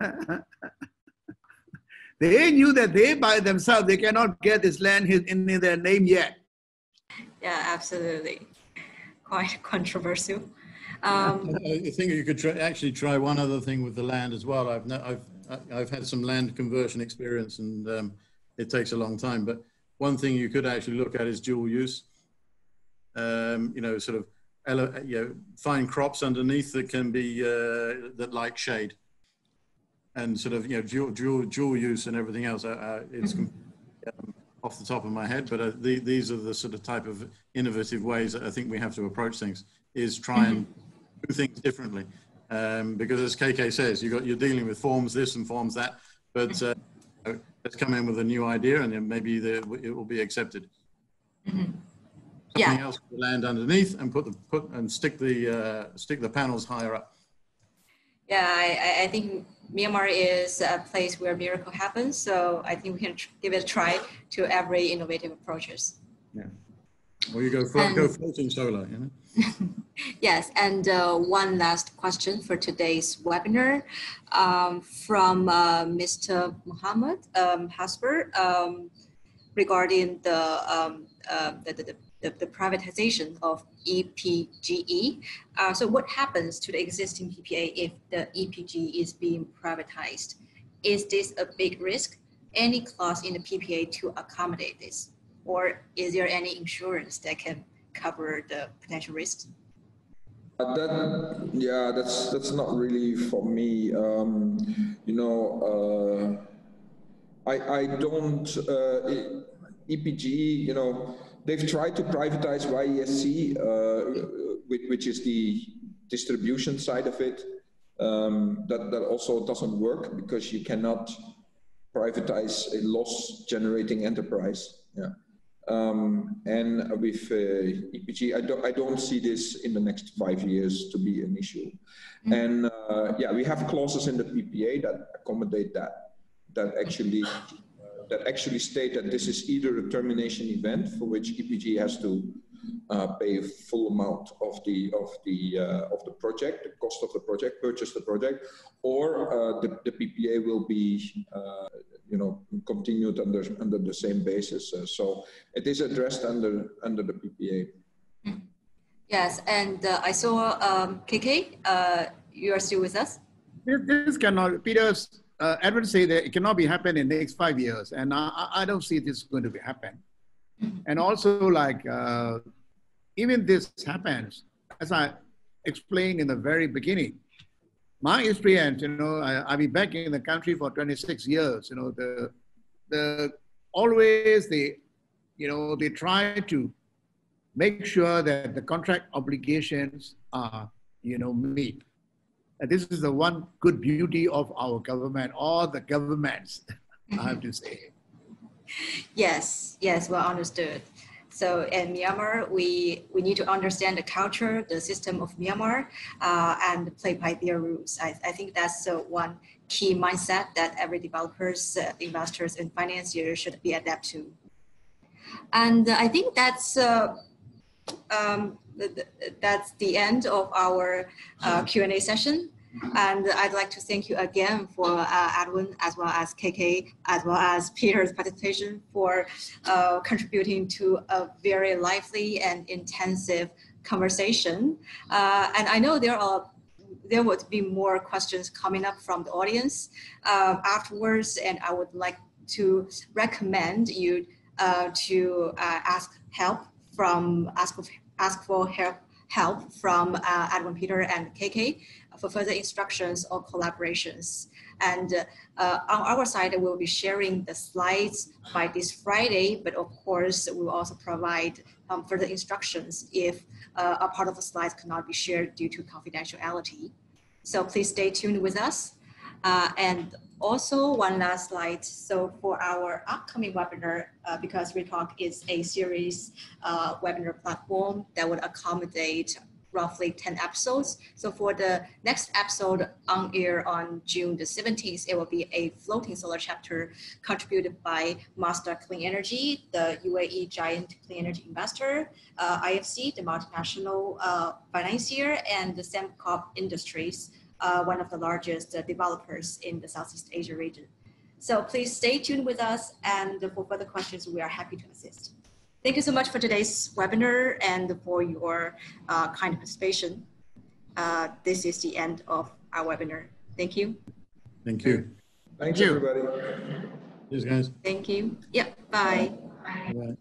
D: they knew that they by themselves, they cannot get this land in their name yet.
E: Yeah, absolutely. Quite controversial.
B: Um, I think you could try, actually try one other thing with the land as well. I've, I've, I've had some land conversion experience and um, it takes a long time, but one thing you could actually look at is dual use. Um, you know, sort of you know, find crops underneath that can be uh, that like shade, and sort of you know dual dual, dual use and everything else. Uh, uh it's um, off the top of my head, but uh, the, these are the sort of type of innovative ways that I think we have to approach things. Is try and do things differently, um, because as KK says, you got you're dealing with forms this and forms that, but uh, let's come in with a new idea and then maybe the, it will be accepted. Mm -hmm something yeah. else the land underneath and put the put and stick the uh, stick the panels higher up.
A: Yeah, I, I think Myanmar is a place where miracle happens. So I think we can give it a try to every innovative approaches.
B: Yeah. Or you go, go floating solar, you know?
A: yes, and uh, one last question for today's webinar um, from uh, Mr. Muhammad um, Hasper um, regarding the, um, uh, the, the, the, the, privatization of EPGE. Uh, so what happens to the existing PPA if the EPG is being privatized? Is this a big risk? Any clause in the PPA to accommodate this? Or is there any insurance that can cover the potential risks?
C: Uh, that yeah, that's that's not really for me. Um, you know, uh, I I don't uh, EPG. You know, they've tried to privatize YESC, uh, which, which, is the distribution side of it. Um, that that also doesn't work because you cannot privatize a loss-generating enterprise. Yeah. Um, and with uh, EPG, I don't, I don't see this in the next five years to be an issue. Mm-hmm. And uh, yeah, we have clauses in the PPA that accommodate that, that actually that actually state that this is either a termination event for which EPG has to uh, pay a full amount of the of the uh, of the project, the cost of the project, purchase the project, or uh, the, the PPA will be uh, you know continued under under the same basis. Uh, so it is addressed under under the PPA.
A: Yes, and uh, I saw um, KK. Uh, you are still with us.
D: This, this cannot. Peter's uh, Edward say that it cannot be happen in the next five years, and I, I don't see this going to be happen. And also, like uh, even this happens, as I explained in the very beginning, my experience, you know, I, have been back in the country for 26 years, you know, the, the, always they, you know, they try to make sure that the contract obligations are, you know, meet. And this is the one good beauty of our government, all the governments, I have to say.
A: Yes, yes, well understood. So in Myanmar, we, we need to understand the culture, the system of Myanmar, uh, and play by their rules. I, I think that's uh, one key mindset that every developers, uh, investors, and financiers should be adapt to. And I think that's uh, um, that's the end of our uh, Q&A session. And I'd like to thank you again for uh, Edwin as well as KK as well as Peter's participation for uh, contributing to a very lively and intensive conversation. Uh, and I know there are there would be more questions coming up from the audience uh, afterwards, and I would like to recommend you uh, to uh, ask help from ask ask for help help from uh, Edwin Peter and KK for further instructions or collaborations. And uh, on our side, we'll be sharing the slides by this Friday, but of course, we will also provide um, further instructions if uh, a part of the slides cannot be shared due to confidentiality. So please stay tuned with us. Uh, and also one last slide. So for our upcoming webinar, uh, because RE-Talk is a series uh, webinar platform that would accommodate roughly 10 episodes. So for the next episode on air on June the 17th, it will be a floating solar chapter contributed by Masdar Clean Energy, the UAE giant clean energy investor, uh, IFC, the multinational uh, financier, and the Sembcorp Industries, uh, one of the largest uh, developers in the Southeast Asia region. So please stay tuned with us and for further questions, we are happy to assist. Thank you so much for today's webinar and for your uh, kind participation. Uh, this is the end of our webinar. Thank you.
B: Thank you.
C: Thank you, everybody.
B: Cheers, guys.
A: Thank you. Yep, bye.
B: Bye.